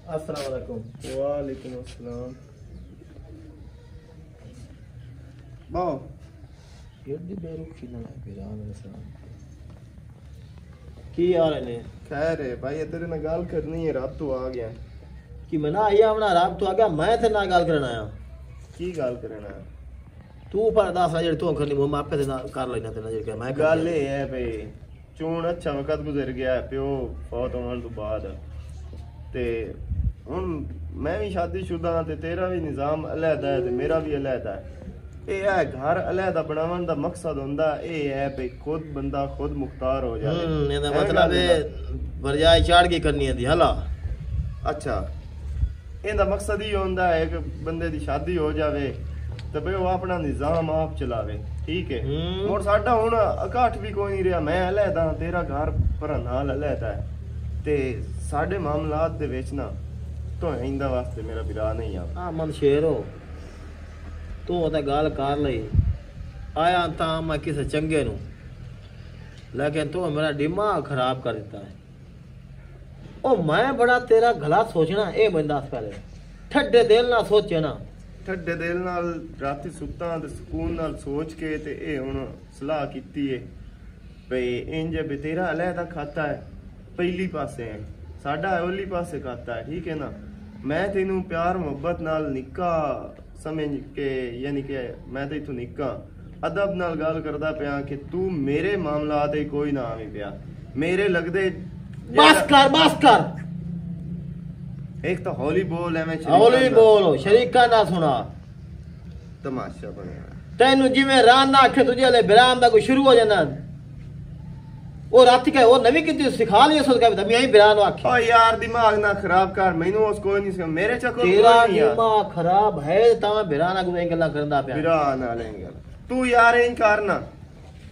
अस्सलाम वालेकुम वालेकुम अस्सलाम बाओ ये बेरुखी ना मेरा सलाम ਕੀ ਆ ਰਹੇ ਨੇ? ਖੈਰ ਹੈ ਭਾਈ ਤੇਰੇ ਨਾਲ ਗੱਲ ਕਰਨੀ ਹੈ ਰਾਤ ਤੋਂ ਆ ਗਿਆ। ਕਿ ਮੈਂ ਨਾ ਆਇਆ ਆਪਣਾ? ਰਾਬ ਤੋਂ ਆ ਗਿਆ? ਮੈਂ ਤੇ ਨਾਲ ਗੱਲ ਕਰਨ ਆਇਆ। ਕੀ ਗੱਲ ਕਰਨਾ ਹੈ ਤੂੰ ਪਰ ਦੱਸ ਨਾ ਜਿਹੜੀ ਤੂੰ ਕਰਨੀ ਮੈਂ ਆਪੇ ਤੇ ਨਾਲ ਕਰ ਲੈਣਾ ਤੇ ਨਾ ਜਿਹੜੀ ਮੈਂ ਕਰ ਗੱਲ। ਇਹ ਹੈ ਭਈ ਚੋਣ ਅੱਛਾ ਵਕਤ ਗੁਜ਼ਰ ਗਿਆ ਹੈ, ਪਿਓ ਫੌਤ ਹੋਣ ਤੋਂ ਬਾਅਦ। ਤੇ ਹੁਣ ਮੈਂ ਵੀ ਸ਼ਾਦੀशुदा ਹਾਂ ਤੇ ਤੇਰਾ ਵੀ ਨਿਜ਼ਾਮ ਅਲੱਗਾ ਹੈ ਤੇ ਮੇਰਾ ਵੀ ਅਲੱਗਾ ਹੈ। ਇਹ ਹੈ ਘਰ ਅਲੱਗਾ ਬਣਾਉਣ ਦਾ ਮਕਸਦ ਹੁੰਦਾ ਇਹ ਹੈ ਭਈ ਖੁਦ ਬੰਦਾ ਖੁਦ ਮੁਖਤਾਰ ਹੋ ਜਾਵੇ। ਇਹਦਾ ਇਹ ਮਤਲਬ ਗੱਲ ਹੈ ਹੁੰਦਾ। ਵਰਜਾਈ ਚਾੜ ਕੇ ਕਰਨੀ ਹੈ ਹਲਾ। ਅੱਛਾ। ਇਹਦਾ ਮਕਸਦ ਹੀ ਹੁੰਦਾ ਹੈ ਕਿ ਬੰਦੇ ਦੀ ਸ਼ਾਦੀ ਹੋ ਜਾਵੇ ਤੇ ਭਈ ਉਹ ਆਪਣਾ ਨਿਜ਼ਾਮ ਆਪ ਚਲਾਵੇ ਠੀਕ ਹੈ। ਹੂੰ। ਔਰ ਸਾਡਾ ਹੁਣ ਇਕੱਠ ਵੀ ਕੋਈ ਨਹੀਂ ਰਿਹਾ। ਮੈਂ ਅਲੱਗਾ ਤੇਰਾ ਘਰ ਪਰ ਨਾਲ ਅਲੱਗਾ ਹੈ। ਤੇ ਸਾਡੇ ਮਾਮਲਾਤ ਦੇ ਵਿੱਚ ਨਾ ਤੋਂ ਇੰਦਾ ਵਾਸਤੇ ਮੇਰਾ ਵਿਰਾ ਨਹੀਂ ਆ। ਆ ਮਨ ਸ਼ੇਰੋ ਤੂੰ ਉਹਦਾ ਗੱਲ ਕਰ ਲਈ। ਆਇਆ ਤਾਂ ਮੈਂ ਕਿਸੇ ਚੰਗੇ ਨੂੰ। ਲੇਕਿਨ ਤੂੰ ਮੇਰਾ ਦਿਮਾਗ ਖਰਾਬ ਕਰ ਦਿੱਤਾ ਹੈ। ਉਹ ਮੈਂ ਬੜਾ ਤੇਰਾ ਗਲਾ ਸੋਚਣਾ, ਇਹ ਬੰਦਾ ਪਹਿਲੇ। ਠੱਡੇ ਦਿਲ ਨਾਲ ਸੋਚੇ ਨਾ। ਠੱਡੇ ਦਿਲ ਨਾਲ ਰਾਤੀ ਸੁੱਤਾ ਤੇ ਸਕੂਨ ਨਾਲ ਸੋਚ ਕੇ ਤੇ ਇਹ ਹੁਣ ਸਲਾਹ ਕੀਤੀ ਏ। ਭਈ ਇੰਜ ਵੀ ਤੇਰਾ ਅਲੱਗਾ ਖਾਤਾ ਹੈ, ਪਹਿਲੀ ਪਾਸੇ ਹੈ। ਸਾਡਾ ਉਹਲੀ ਪਾਸੇ ਖਾਤਾ ਹੈ, ਠੀਕ ਹੈ ਨਾ? ਮੈਂ ਤੈਨੂੰ ਪਿਆਰ ਮੁਹੱਬਤ ਨਾਲ ਨਿੱਕਾ ਸਮਝ ਕੇ ਯਾਨੀ ਕਿ ਮੈਂ ਤੇ ਇਥੋਂ ਨਿੱਕਾ। ਅਦਬ ਨਾਲ ਗੱਲ ਕਰਦਾ ਪਿਆ ਕਿ ਤੂੰ ਮੇਰੇ ਮਾਮਲਾਤ ਤੇ ਕੋਈ ਨਾ ਆਵੀਂ ਪਿਆ। ਮੇਰੇ ਲੱਗਦੇ ਬਸ ਕਰ ਬਸ ਕਰ। ਇੱਕ ਤਾਂ ਹੌਲੀ ਬੋਲ ਐਵੇਂ ਹੌਲੀ ਬੋਲੋ ਸ਼ਰੀਕਾ ਨਾ ਸੁਣਾ। ਤਮਾਸ਼ਾ ਬਣਿਆ। ਤੈਨੂੰ ਜਿਵੇਂ ਰਾਨ ਨਾ ਆਖੇ ਤੁਝੇ ਲੈ ਬਿਰਾਮ ਦਾ ਕੋਈ ਸ਼ੁਰੂ ਹੋ ਜਾਂਦਾ। ਉਹ ਰਾਤ ਕਹੇ ਉਹ ਨਵੀਂ ਕਿਤੇ ਸਿਖਾ ਲਈ ਉਸ ਕਹੇ ਮੈਂ ਹੀ ਬਿਰਾਨ ਨੂੰ ਆਖੇ। ਓ ਯਾਰ ਦਿਮਾਗ ਨਾ ਖਰਾਬ ਕਰ ਮੈਨੂੰ ਉਸ ਕੋਈ ਨਹੀਂ ਸੀ ਮੇਰੇ ਚੱਕਰ ਤੇਰਾ ਕੋਈ ਆ। ਦਿਮਾਗ ਖਰਾਬ ਹੈ ਤਾਂ ਬਿਰਾਨ ਨਾਲ ਕੋਈ ਗੱਲਾਂ ਕਰਦਾ ਪਿਆ। ਵਿਰਾ ਨਾ ਲੈਂਗਾ ਤੂੰ ਯਾਰ ਇਹ ਕਰਨਾ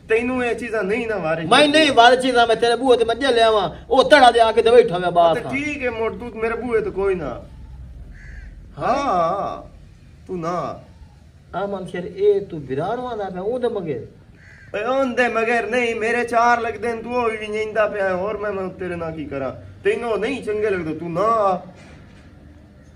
ਤੈਨੂੰ ਇਹ ਚੀਜ਼ਾਂ ਨਹੀਂ ਨਾ ਵਾਰੇ ਮੈਂ ਨਹੀਂ ਵਾਰ ਚੀਜ਼ਾਂ ਮੈਂ ਤੇਰੇ ਬੂਹੇ ਤੇ ਮੱਝੇ ਲਿਆਵਾਂ ਉਹ ਧੜਾ ਦੇ ਆ ਕੇ ਤੇ ਬੈਠਾ ਮੈਂ ਬਾਹਰ ਤੇ ਠੀਕ ਹੈ ਮੋੜ ਤੂੰ ਮੇਰੇ ਬੂਹੇ ਤੇ ਕੋਈ ਨਾ। ਹਾਂ ਤੂੰ ਨਾ। ਆ ਮਨ ਸ਼ੇਰ ਇਹ ਤੂੰ ਬਿਰਾਨ ਆਂਦਾ ਪਿਆ ਉਹਦੇ ਮੰਗੇ ਓਏ ਉਹਦੇ ਮਗਰ ਨਹੀਂ ਮੇਰੇ ਚਾਰ ਲੱਗਦੇ ਨੇ ਤੂੰ ਉਹ ਵੀ ਨਿੰਦਾ ਪਿਆ ਹੋਰ ਮੈਂ ਮੈਂ ਤੇਰੇ ਨਾਲ ਕੀ ਕਰਾਂ? ਤੈਨੂੰ ਨਹੀਂ ਚੰਗੇ ਲੱਗਦੇ ਤੂੰ ਨਾ।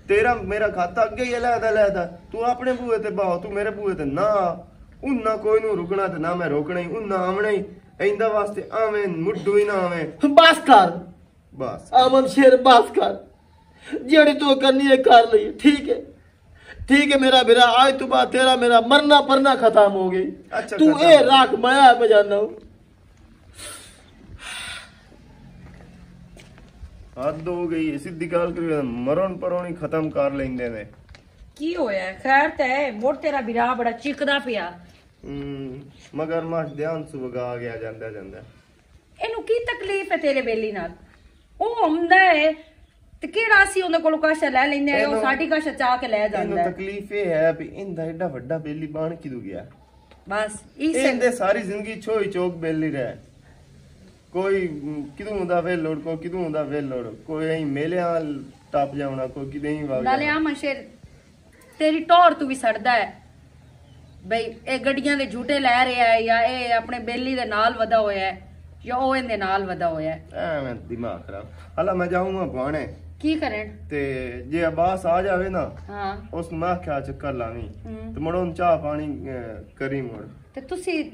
ਤੇਰਾ ਮੇਰਾ ਖਾਤਾ ਅੱਗੇ ਹੀ ਲੈਦਾ ਲੈਦਾ ਤੂੰ ਆਪਣੇ ਬੂਹੇ ਤੇ ਬਾਹ ਤੂੰ ਮੇਰੇ ਬੂਹੇ ਤੇ ਨਾ। ਉਹਨਾਂ ਕੋਈ ਨੂੰ ਰੁਕਣਾ ਤੇ ਨਾ ਮੈਂ ਰੋਕਣਾ ਹੀ ਉਹਨਾਂ ਆਵਣਾ ਹੀ। ਇੰਦਾ ਵਾਸਤੇ ਆਵੇਂ ਮੁੱਢੂ ਹੀ ਨਾ ਆਵੇਂ। ਬਸ ਕਰ। ਬਸ। ਅਮਨ ਸ਼ੇਰ ਬਸ ਕਰ। ਜਿਹੜੀ ਤੂੰ ਕਰਨੀ ਹੈ ਕਰ ਲਈ ਠੀਕ ਹੈ। ਠੀਕ ਹੈ ਮੇਰਾ ਵੀਰਾ ਅੱਜ ਤੋਂ ਬਾਅਦ ਤੇਰਾ ਮੇਰਾ ਮਰਨਾ ਪਰਨਾ ਖਤਮ ਹੋ ਗਈ ਤੂੰ ਖਤਮ ਇਹ ਰੱਖ ਮੈਂ ਆ ਬਜਾਨਾ ਹੂੰ ਹੱਦ ਹੋ ਗਈ ਸਿੱਧੀ ਗੱਲ ਕਰੀ ਮਰਨ ਪਰੋਂ ਹੀ ਖਤਮ ਕਰ ਲੈਂਦੇ ਨੇ ਕੀ ਹੋਇਆ ਖੈਰ ਤੇ ਮੋੜ ਤੇਰਾ ਵਿਰਾ ਬੜਾ ਚਿਕਦਾ ਪਿਆ ਹਮ, ਮਗਰ ਮੱਛ ਧਿਆਨ ਸੁ ਵਗਾ ਗਿਆ ਜਾਂਦਾ ਜਾਂਦਾ ਇਹਨੂੰ ਕੀ ਤਕਲੀਫ ਹੈ ਤੇਰੇ ਬੇਲੀ ਨਾਲ ਉਹ ਹੁੰਦਾ ਹੈ ਤੇ ਕਿਹੜਾ ਸੀ ਉਹਦੇ ਕੋਲੋਂ ਕਾਸ਼ਾ ਲੈ ਲੈਂਦੇ ਆ ਉਹ ਇਹਨੂੰ- ਸਾਡੀ ਕਾਸ਼ਾ ਚਾਹ ਕੇ ਲੈ ਇਹਨੂੰ ਜਾਂਦਾ ਹੈ। ਤਕਲੀਫ ਇਹ ਹੈ ਵੀ ਇਹਦਾ ਐਡਾ ਵੱਡਾ ਬੇਲੀ ਬਾਣ ਕਿਦੋਂ ਗਿਆ ਬਸ ਇਸ ਇਹਦੇ ਸਾਰੀ ਜ਼ਿੰਦਗੀ ਛੋਈ ਚੋਕ ਬੇਲੀ ਰਹਿ ਕੋਈ ਕਿਦੋਂ ਹੁੰਦਾ ਵੇ ਲੋੜ ਕੋ ਕਿਦੋਂ ਹੁੰਦਾ ਵੇ ਲੋੜ ਕੋਈ ਐਂ ਮੇਲਿਆਂ ਟੱਪ ਜਾਵਣਾ ਕੋਈ ਕਿਤੇ ਹੀ ਵਗ ਨਾਲੇ। ਆ ਮਸ਼ੇਰ ਤੇਰੀ ਟੌਰ ਤੂੰ ਵੀ ਸੜਦਾ ਹੈ ਬਈ ਇਹ ਗੱਡੀਆਂ ਦੇ ਝੂਟੇ ਲੈ ਰਿਹਾ ਹੈ ਜਾਂ ਇਹ ਆਪਣੇ ਬੇਲੀ ਦੇ ਨਾਲ ਵਦਾ ਹੋਇਆ ਹੈ ਜਾਂ ਉਹ ਇਹਦੇ ਨਾਲ ਵਦਾ ਹੋਇਆ ਹੈ? ਐਵੇਂ ਦਿਮਾਗ ਖਰਾਬ ਹਲਾ ਮੈਂ ਜਾਊਂਗਾ ਭਾਣੇ ਕੀ ਕਰਨ? ਤੇ ਜੇ ਅਬਾਸ ਆ ਜਾਵੇ ਨਾ ਹਾਂ। ਉਸ ਨੂੰ ਮੈਂ ਆਖਿਆ ਚੱਕਰ ਲਾਵੀਂ। ਤੇ ਮੁੜੋਂ ਚਾਹ ਪਾਣੀ ਕਰੀ ਮੁੜ। ਤੇ ਤੁਸੀਂ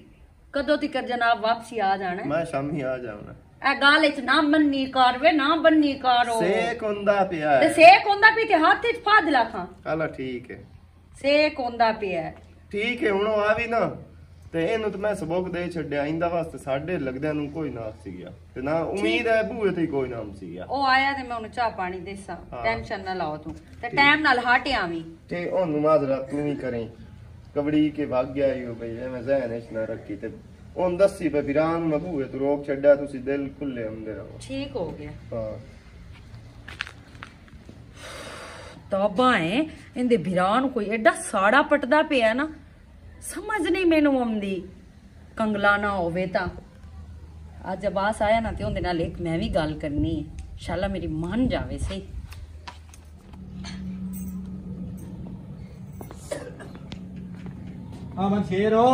ਕਦੋਂ ਤੱਕ ਜਨਾਬ ਵਾਪਸੀ ਆ ਜਾਣਾ? ਮੈਂ ਸ਼ਾਮੀ ਆ ਜਾਵਾਂ। ਇਹ ਗੱਲ ਵਿੱਚ ਨਾ ਮੰਨੀ ਕਰਵੇ ਨਾ ਬੰਨੀ ਕਰੋ ਸੇਕ ਹੁੰਦਾ ਪਿਆ ਤੇ ਸੇਕ ਹੁੰਦਾ ਪਈ ਤੇ ਹੱਥ ਵਿੱਚ ਫਾਦ ਲਾਖਾਂ ਹਲਾ ਠੀਕ ਹੈ। ਸੇਕ ਹੁੰਦਾ ਪਿਆ। ਠੀਕ ਹੈ ਹੁਣ ਉਹ ਆ ਵੀ ਨਾ। ਤੇ ਇਹਨੂੰ ਤੇ ਮੈਂ ਸਬਕ ਦੇ ਛੱਡਿਆ ਇੰਦਾ ਵਾਸਤੇ ਸਾਡੇ ਲੱਗਦਿਆਂ ਨੂੰ ਕੋਈ ਨਾ ਸੀ ਗਿਆ ਤੇ ਨਾ ਉਮੀਦ ਹੈ ਭੂਏ ਤੇ ਕੋਈ ਨਾਮ ਸੀ ਗਿਆ ਉਹ ਆਇਆ ਤੇ ਮੈਂ ਉਹਨੂੰ ਚਾਹ ਪਾਣੀ ਦੇਸਾਂ। ਹਾਂ। ਟੈਨਸ਼ਨ ਨਾ ਲਾਓ ਤੂੰ। ਤੇ ਟਾਈਮ ਨਾਲ ਹਟ ਆਵੀਂ। ਤੇ ਉਹਨੂੰ ਮਾਜ਼ਰਾ ਤੂੰ ਵੀ ਕਰੇ। ਕਬੜੀ ਕੇ ਭਾਗ ਗਿਆ ਉਹ ਬਈ ਐਵੇਂ ਜ਼ਹਿਨ ਵਿੱਚ ਨਾ ਰੱਖੀ ਤੇ ਉਹਨ ਦੱਸੀ ਪੇ ਵਿਰਾਨ ਮੈਂ ਭੂਏ ਤੂੰ ਰੋਕ ਛੱਡਿਆ ਤੁਸੀਂ ਦਿਲ ਖੁੱਲੇ ਹੁੰਦੇ ਰਹੋ। ਠੀਕ ਹੋ ਗਿਆ। ਹਾਂ। ਤਾਬਾ ਹੈ ਇਹਦੇ ਨੂੰ ਕੋਈ ਐਡਾ ਸਾੜਾ ਪਟਦਾ ਪਿਆ ਨਾ। ਸਮਝ ਨਹੀਂ ਮੈਨੂੰ ਆਉਂਦੀ ਕੰਗਲਾ ਨਾ ਹੋਵੇ ਤਾਂ ਅੱਜ ਅਬਾਸ ਆਇਆ ਨਾ ਤੇ ਉਹਦੇ ਨਾਲ ਇੱਕ ਮੈਂ ਵੀ ਗੱਲ ਕਰਨੀ ਹੈ ਸ਼ਾਲਾ ਮੇਰੀ ਮੰਨ ਜਾਵੇ ਸਹੀ ਹਾਂ ਮਨ ਸ਼ੇਰੋ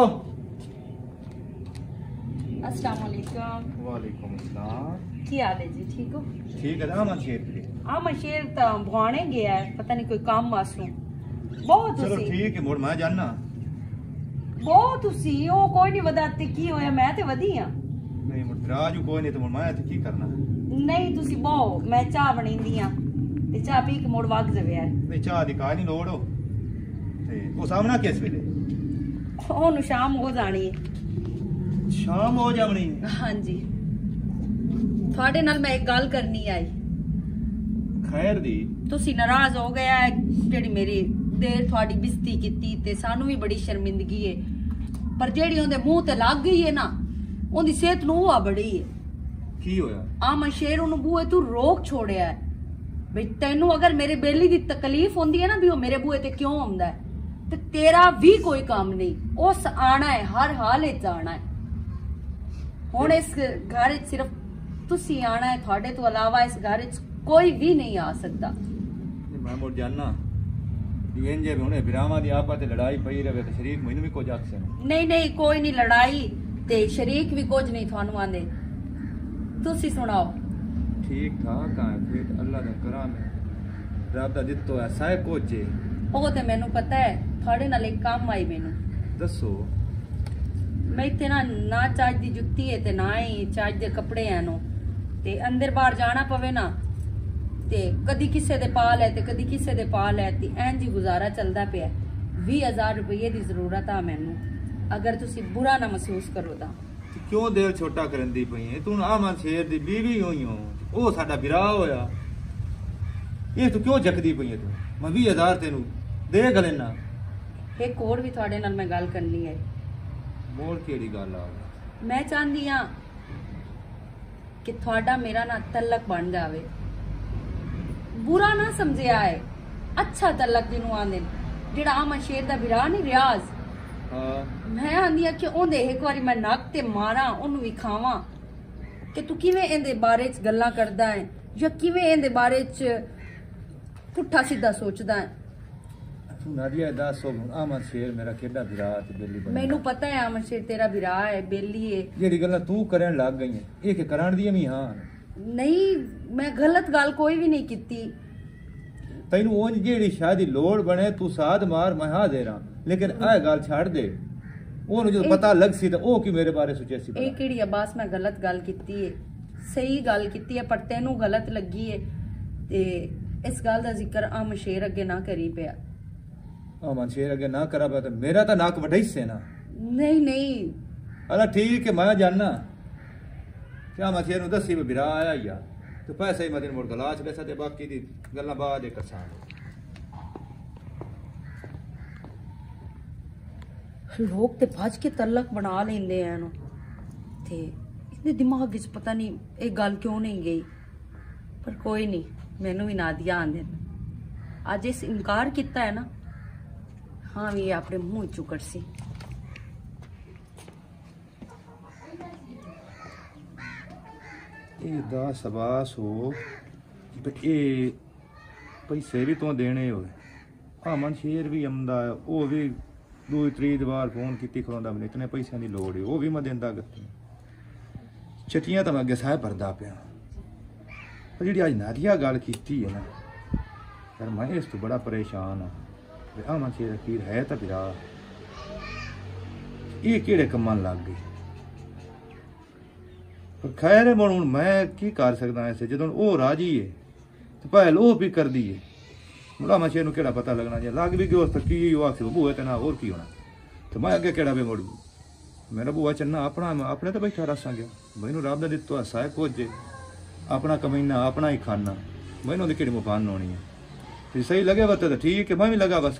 ਅਸਲਾਮ ਵਾਲੇਕਮ ਵਾਲੇਕੁਮ ਅਸਲਾਮ ਕੀ ਹਾਲ ਹੈ ਜੀ ਠੀਕ ਹੋ ਠੀਕ ਹੈ ਨਾ ਮਨ ਸ਼ੇਰ ਜੀ ਆ ਮਸ਼ੀਰ ਤਾਂ ਭਵਾਣੇ ਗਿਆ ਹੈ ਪਤਾ ਨਹੀਂ ਕੋਈ ਕੰਮ ਮਾਸੂ ਬਹੁਤ ਚਲੋ ਤੁਸੀਂ ਠੀਕ ਹੈ ਮੋੜ ਮੈਂ ਜਾਣਾ ਬਹੁਤ ਤੁਸੀਂ ਉਹ ਕੋਈ ਨਹੀਂ ਵਦਾ ਤੇ ਕੀ ਹੋਇਆ? ਮੈਂ ਤੇ ਵਧੀ ਆ। ਨਹੀਂ ਮੋੜ ਰਾਜੂ ਕੋਈ ਨਹੀਂ ਤੇ ਮੈਂ ਇੱਥੇ ਕੀ ਕਰਨਾ? ਨਹੀਂ ਤੁਸੀਂ ਬਹੁ ਮੈਂ ਚਾਹ ਬਣਾਉਂਦੀ ਆ ਤੇ ਚਾਹ ਪੀ ਕੇ ਮੋੜ ਵਗ ਜਾਵੇ ਯਾਰ ਨਹੀਂ ਚਾਹ ਦੀ ਕਾਹ ਨਹੀਂ ਲੋੜ ਹੋ ਤੇ ਉਹ ਸਾਹਮਣਾ ਕਿਸ ਵੇਲੇ? ਉਹਨੂੰ ਸ਼ਾਮ ਹੋ ਜਾਣੀ ਹੈ ਸ਼ਾਮ ਹੋ ਜਾਵਣੀ ਹਾਂਜੀ। ਤੁਹਾਡੇ ਨਾਲ ਮੈਂ ਇੱਕ ਗੱਲ ਕਰਨੀ ਆਈ। ਖੈਰ ਦੀ। ਤੁਸੀਂ ਨਾਰਾਜ਼ ਹੋ ਗਿਆ ਜਿਹੜੀ ਮੇਰੀ ਦੇਰ ਤੁਹਾਡੀ ਬਿਸਤੀ ਕੀਤੀ ਤੇ ਸਾਨੂੰ ਵੀ ਬੜੀ ਸ਼ਰਮਿੰਦਗੀ ਹੈ ਪਰ ਜਿਹੜੀ ਉਹਦੇ ਮੂੰਹ ਤੇ ਲੱਗ ਗਈ ਹੈ ਨਾ ਉਹਦੀ ਸਿਹਤ ਨੂੰ ਉਹ ਬੜੀ ਹੈ ਕੀ ਹੋਇਆ? ਆ ਮੈਂ ਸ਼ੇਰ ਉਹਨੂੰ ਬੂਏ ਤੂੰ ਰੋਕ ਛੋੜਿਆ ਹੈ ਵੀ ਤੈਨੂੰ ਅਗਰ ਮੇਰੇ ਬੇਲੀ ਦੀ ਤਕਲੀਫ ਹੁੰਦੀ ਹੈ ਨਾ ਵੀ ਉਹ ਮੇਰੇ ਬੂਏ ਤੇ ਕਿਉਂ ਆਉਂਦਾ ਹੈ ਤੇ ਤੇਰਾ ਵੀ ਕੋਈ ਕੰਮ ਨਹੀਂ। ਉਸ ਆਣਾ ਹੈ ਹਰ ਹਾਲ ਵਿੱਚ ਆਣਾ ਹੈ ਹੁਣ ਇਸ ਘਰ ਵਿੱਚ ਸਿਰਫ ਤੁਸੀਂ ਆਣਾ ਹੈ ਤੁਹਾਡੇ ਤੋਂ ਇਲਾਵਾ ਇਸ ਘਰ ਵਿੱਚ ਕੋਈ ਵੀ ਨਹੀਂ ਆ ਸਕਦਾ। ਮੈਂ ਮੁੜ ਜਾਣਾ ਜੇ ਹੁਣੇ ਵਿਰਾਮਾਂ ਦੀ ਆਪਾ ਤੇ ਲੜਾਈ ਪਈ ਰਵੇ ਤੇ ਸ਼ਰੀਕ ਮੈਨੂੰ ਵੀ ਕੁਝ ਆਖਸੇ ਨਾ। ਨਹੀਂ ਨਹੀਂ ਕੋਈ ਨਹੀਂ ਲੜਾਈ ਤੇ ਸ਼ਰੀਕ ਵੀ ਕੁਝ ਨਹੀਂ ਤੁਹਾਨੂੰ ਆਂਦੇ। ਤੁਸੀਂ ਸੁਣਾਓ। ਠੀਕ ਠਾਕ ਆ ਫਿਰ ਅੱਲਾ ਦਾ ਕਰਮ ਹੈ। ਰੱਬ ਦਾ ਦਿੱਤੋ ਹੈ ਸਾਇ ਕੋਚੇ ਉਹ ਤੇ ਮੈਨੂੰ ਪਤਾ ਹੈ ਤੁਹਾਡੇ ਨਾਲ ਇੱਕ ਕੰਮ ਆਈ ਮੈਨੂੰ। ਦੱਸੋ। ਮੈਂ ਇੱਥੇ ਨਾ ਨਾ ਚੱਜ ਦੀ ਜੁੱਤੀ ਹੈ ਤੇ ਨਾ ਹੀ ਚੱਜ ਦੇ ਕੱਪੜੇ ਆ ਨੂੰ। ਤੇ ਅੰਦਰ ਬਾਹਰ ਜਾਣਾ ਪਵੇ ਨਾ ਤੇ ਕਦੀ ਕਿਸੇ ਦੇ ਪਾ ਲੈ ਤੇ ਕਦੀ ਕਿਸੇ ਦੇ ਪਾ ਲੈ ਤੇ ਐਂ ਜੀ ਗੁਜ਼ਾਰਾ ਚੱਲਦਾ ਪਿਆ। 20000 ਰੁਪਏ ਦੀ ਜ਼ਰੂਰਤ ਆ ਮੈਨੂੰ। ਅਗਰ ਤੁਸੀਂ ਬੁਰਾ ਨਾ ਮਹਿਸੂਸ ਕਰੋ ਤਾਂ। ਕਿਉਂ ਦਿਲ ਛੋਟਾ ਕਰਨ ਦੀ ਪਈ ਹੈ ਤੂੰ ਆ ਮਨ ਸ਼ੇਰ ਦੀ ਬੀਵੀ ਹੋਈ ਹੋ ਉਹ ਸਾਡਾ ਵਿਰਾਹ ਹੋਇਆ। ਇਹ ਤੂੰ ਕਿਉਂ ਜਕਦੀ ਪਈ ਹੈ ਤੂੰ? ਮੈਂ 20000 ਤੈਨੂੰ ਦੇ ਗਲੇ ਨਾ। ਇੱਕ ਹੋਰ ਵੀ ਤੁਹਾਡੇ ਨਾਲ ਮੈਂ ਗੱਲ ਕਰਨੀ ਹੈ। ਮੋੜ ਕਿਹੜੀ ਗੱਲ ਆ? ਮੈਂ ਚਾਹੁੰਦੀ ਆ ਕਿ ਤੁਹਾਡਾ ਮੇਰਾ ਨਾ ਤਲਕ ਬਣ ਜਾਵੇ। ਬੁਰਾ ਨਾ ਸਮਝਿਆ ਹੈ। ਅੱਛਾ ਤਲਕ ਜਿਹਨੂੰ ਆਂਦੇ। ਜਿਹੜਾ ਆਮਨ ਸ਼ੇਰ ਦਾ ਵਿਰਾਹ ਨਹੀਂ ਰਿਆਜ਼। ਹਾਂ। ਮੈਂ ਆਂਦੀ ਆ ਕਿ ਉਹਦੇ ਇੱਕ ਵਾਰੀ ਮੈਂ ਨੱਕ ਤੇ ਮਾਰਾਂ ਉਹਨੂੰ ਵੀ ਖਾਵਾਂ। ਕਿ ਤੂੰ ਕਿਵੇਂ ਇਹਦੇ ਬਾਰੇ ਚ ਗੱਲਾਂ ਕਰਦਾ ਹੈ ਜਾਂ ਕਿਵੇਂ ਇਹਦੇ ਬਾਰੇ ਚ ਪੁੱਠਾ ਸਿੱਧਾ ਸੋਚਦਾ ਹੈ? ਤੂੰ ਨਾਦੀਆ ਦੱਸ ਉਹ ਆਮਨ ਸ਼ੇਰ ਮੇਰਾ ਕਿੱਡਾ ਵਿਰਾਹ ਤੇ ਬੇਲੀ ਬਣਿਆ? ਮੈਨੂੰ ਪਤਾ ਹੈ ਆਮਨ ਸ਼ੇਰ ਤੇਰਾ ਵਿਰਾਹ ਹੈ ਬੇਲੀ ਹੈ। ਜਿਹੜੀ ਗੱਲਾਂ ਤੂੰ ਕਰਨ ਲੱਗ ਗਈ ਹੈ ਇਹ ਕਿ ਕਰਾਣ ਦੀਆਂ ਵੀ ਹਾਂ ਨਹੀਂ ਮੈਂ ਗਲਤ ਗੱਲ ਕੋਈ ਵੀ ਨਹੀਂ ਕੀਤੀ। ਤੈਨੂੰ ਉਂਝ ਜਿਹੜੀ ਸ਼ਾਦੀ ਲੋੜ ਬਣੇ ਤੂੰ ਸਾਧ ਮਾਰ ਮੈਂ ਹਾਜ਼ਰ ਹਾਂ ਲੇਕਿਨ ਇਹ ਗੱਲ ਛੱਡ ਦੇ। ਉਹਨੂੰ ਜਦੋਂ ਪਤਾ ਲੱਗ ਸੀ ਤਾਂ ਉਹ ਕੀ ਮੇਰੇ ਬਾਰੇ ਸੋਚਿਆ ਸੀ ਇਹ? ਕਿਹੜੀ ਅਬਾਸ ਮੈਂ ਗਲਤ ਗੱਲ ਕੀਤੀ ਹੈ ਸਹੀ ਗੱਲ ਕੀਤੀ ਹੈ ਪਰ ਤੈਨੂੰ ਗਲਤ ਲੱਗੀ ਹੈ ਤੇ ਇਸ ਗੱਲ ਦਾ ਜ਼ਿਕਰ ਆਮ ਸ਼ੇਰ ਅੱਗੇ ਨਾ ਕਰੀ ਪਿਆ। ਆਮਨ ਸ਼ੇਰ ਅੱਗੇ ਨਾ ਕਰਾ ਪਿਆ ਤਾਂ ਮੇਰਾ ਤਾਂ ਨੱਕ ਵਢਾਈ ਸੇ ਨਾ। ਨਹੀਂ ਨਹੀਂ। ਅਲਾ ਠੀਕ ਹੈ ਮੈਂ ਜਾਣਾ ਕਿਆ ਮੈਂ ਦੱਸੀ ਵੀ ਵਿਰਾਹ ਆਇਆ ਹੀ ਆ। ਤੇ ਪੈਸੇ ਹੀ ਮੈਂ ਤੈਨੂੰ ਮੁੜ ਗਲਾਚ ਲੈਸਾ ਤੇ ਬਾਕੀ ਦੀ ਗੱਲਾਂ ਬਾਅਦ ਹੀ ਕਰਸਾਂ ਲੋਕ ਤੇ ਭੱਜ ਕੇ ਤਲਕ ਬਣਾ ਲੈਂਦੇ ਆ ਇਹਨੂੰ। ਤੇ ਇਹਦੇ ਦਿਮਾਗ ਵਿੱਚ ਪਤਾ ਨਹੀਂ ਇਹ ਗੱਲ ਕਿਉਂ ਨਹੀਂ ਗਈ। ਪਰ ਕੋਈ ਨਹੀਂ, ਮੈਨੂੰ ਵੀ ਨਾਦੀਆ ਆਂਦੇ ਨੇ ਅੱਜ ਇਸ ਇਨਕਾਰ ਕੀਤਾ ਹੈ ਨਾ, ਹਾਂ ਵੀ ਇਹ ਆਪਣੇ ਮੂੰਹ ਚੋਂ ਸੀ। ਇਹਦਾ ਸਬਾਸ ਹੋ ਵੀ ਇਹ ਪੈਸੇ ਵੀ ਤੂੰ ਦੇਣੇ ਹੋਏ ਆਮਨ ਸ਼ੇਰ ਵੀ ਆਉਂਦਾ ਉਹ ਵੀ ਦੋ ਤਰੀ ਵਾਰ ਫੋਨ ਕੀਤੀ ਖਲੋਂਦਾ ਮੈਨੂੰ, ਇਤਨੇ ਪੈਸਿਆਂ ਦੀ ਲੋੜ ਹੈ ਉਹ ਵੀ ਮੈਂ ਦਿੰਦਾ ਗਾ। ਚਟੀਆਂ ਤਾਂ ਮੈਂ ਅੱਗੇ ਸਾਹਿਬ ਭਰਦਾ ਪਿਆ। ਪਰ ਜਿਹੜੀ ਅੱਜ ਨਾਦੀਆ ਗੱਲ ਕੀਤੀ ਹੈ ਨਾ, ਯਾਰ ਮੈਂ ਇਸ ਤੋਂ ਬੜਾ ਪਰੇਸ਼ਾਨ ਹਾਂ ਵੀ ਆ ਸ਼ੇਰ ਅਖੀਰ ਹੈ ਤਾਂ ਵਿਰਾ ਇਹ ਕਿਹੜੇ ਕੰਮਾਂ ਲੱਗ ਗਈ ਖੈਰ ਹੈ ਹੁਣ ਮੈਂ ਕੀ ਕਰ ਸਕਦਾ ਐਸੇ ਜਦੋਂ ਉਹ ਰਾਜੀ ਏ, ਤੇ ਭਾਵੇਂ ਉਹ ਵੀ ਕਰਦੀ ਏ। ਮੁੰਡਾ ਮਛੇ ਨੂੰ ਕਿਹੜਾ ਪਤਾ ਲੱਗਣਾ? ਜੇ ਲੱਗ ਵੀ ਗਿਆ ਤਾਂ ਕੀ ਉਹ ਆਖੇ ਬੂਏ ਤੇ ਨਾ ਹੋਰ ਕੀ ਹੋਣਾ? ਤੇ ਮੈਂ ਅੱਗੇ ਕਿਹੜਾ ਵੇ ਮੁੜ? ਮੇਰਾ ਬੂਆ, ਚੰਨਾ, ਆਪਣਾ ਮੈਂ ਆਪਣੇ ਤਾਂ ਬੈਠਾ ਰਸਾਂ ਗਿਆ। ਮੈਨੂੰ ਰੱਬ ਦਾ ਦਿੱਤਾ ਹਸਾ ਕੁਝ ਆਪਣਾ ਕਮੈਨਾ ਆਪਣਾ ਹੀ ਖਾਣਾ ਮੈਨੂੰ ਉਹਦੀ ਕਿਹੜੀ ਮੁਫਾਨ ਹੋਣੀ ਹੈ ਤੇ ਸਹੀ ਲੱਗੇ ਵਤ ਤਾਂ ਠੀਕ ਹੈ ਮੈਂ ਵੀ ਲਗਾ ਬਸ।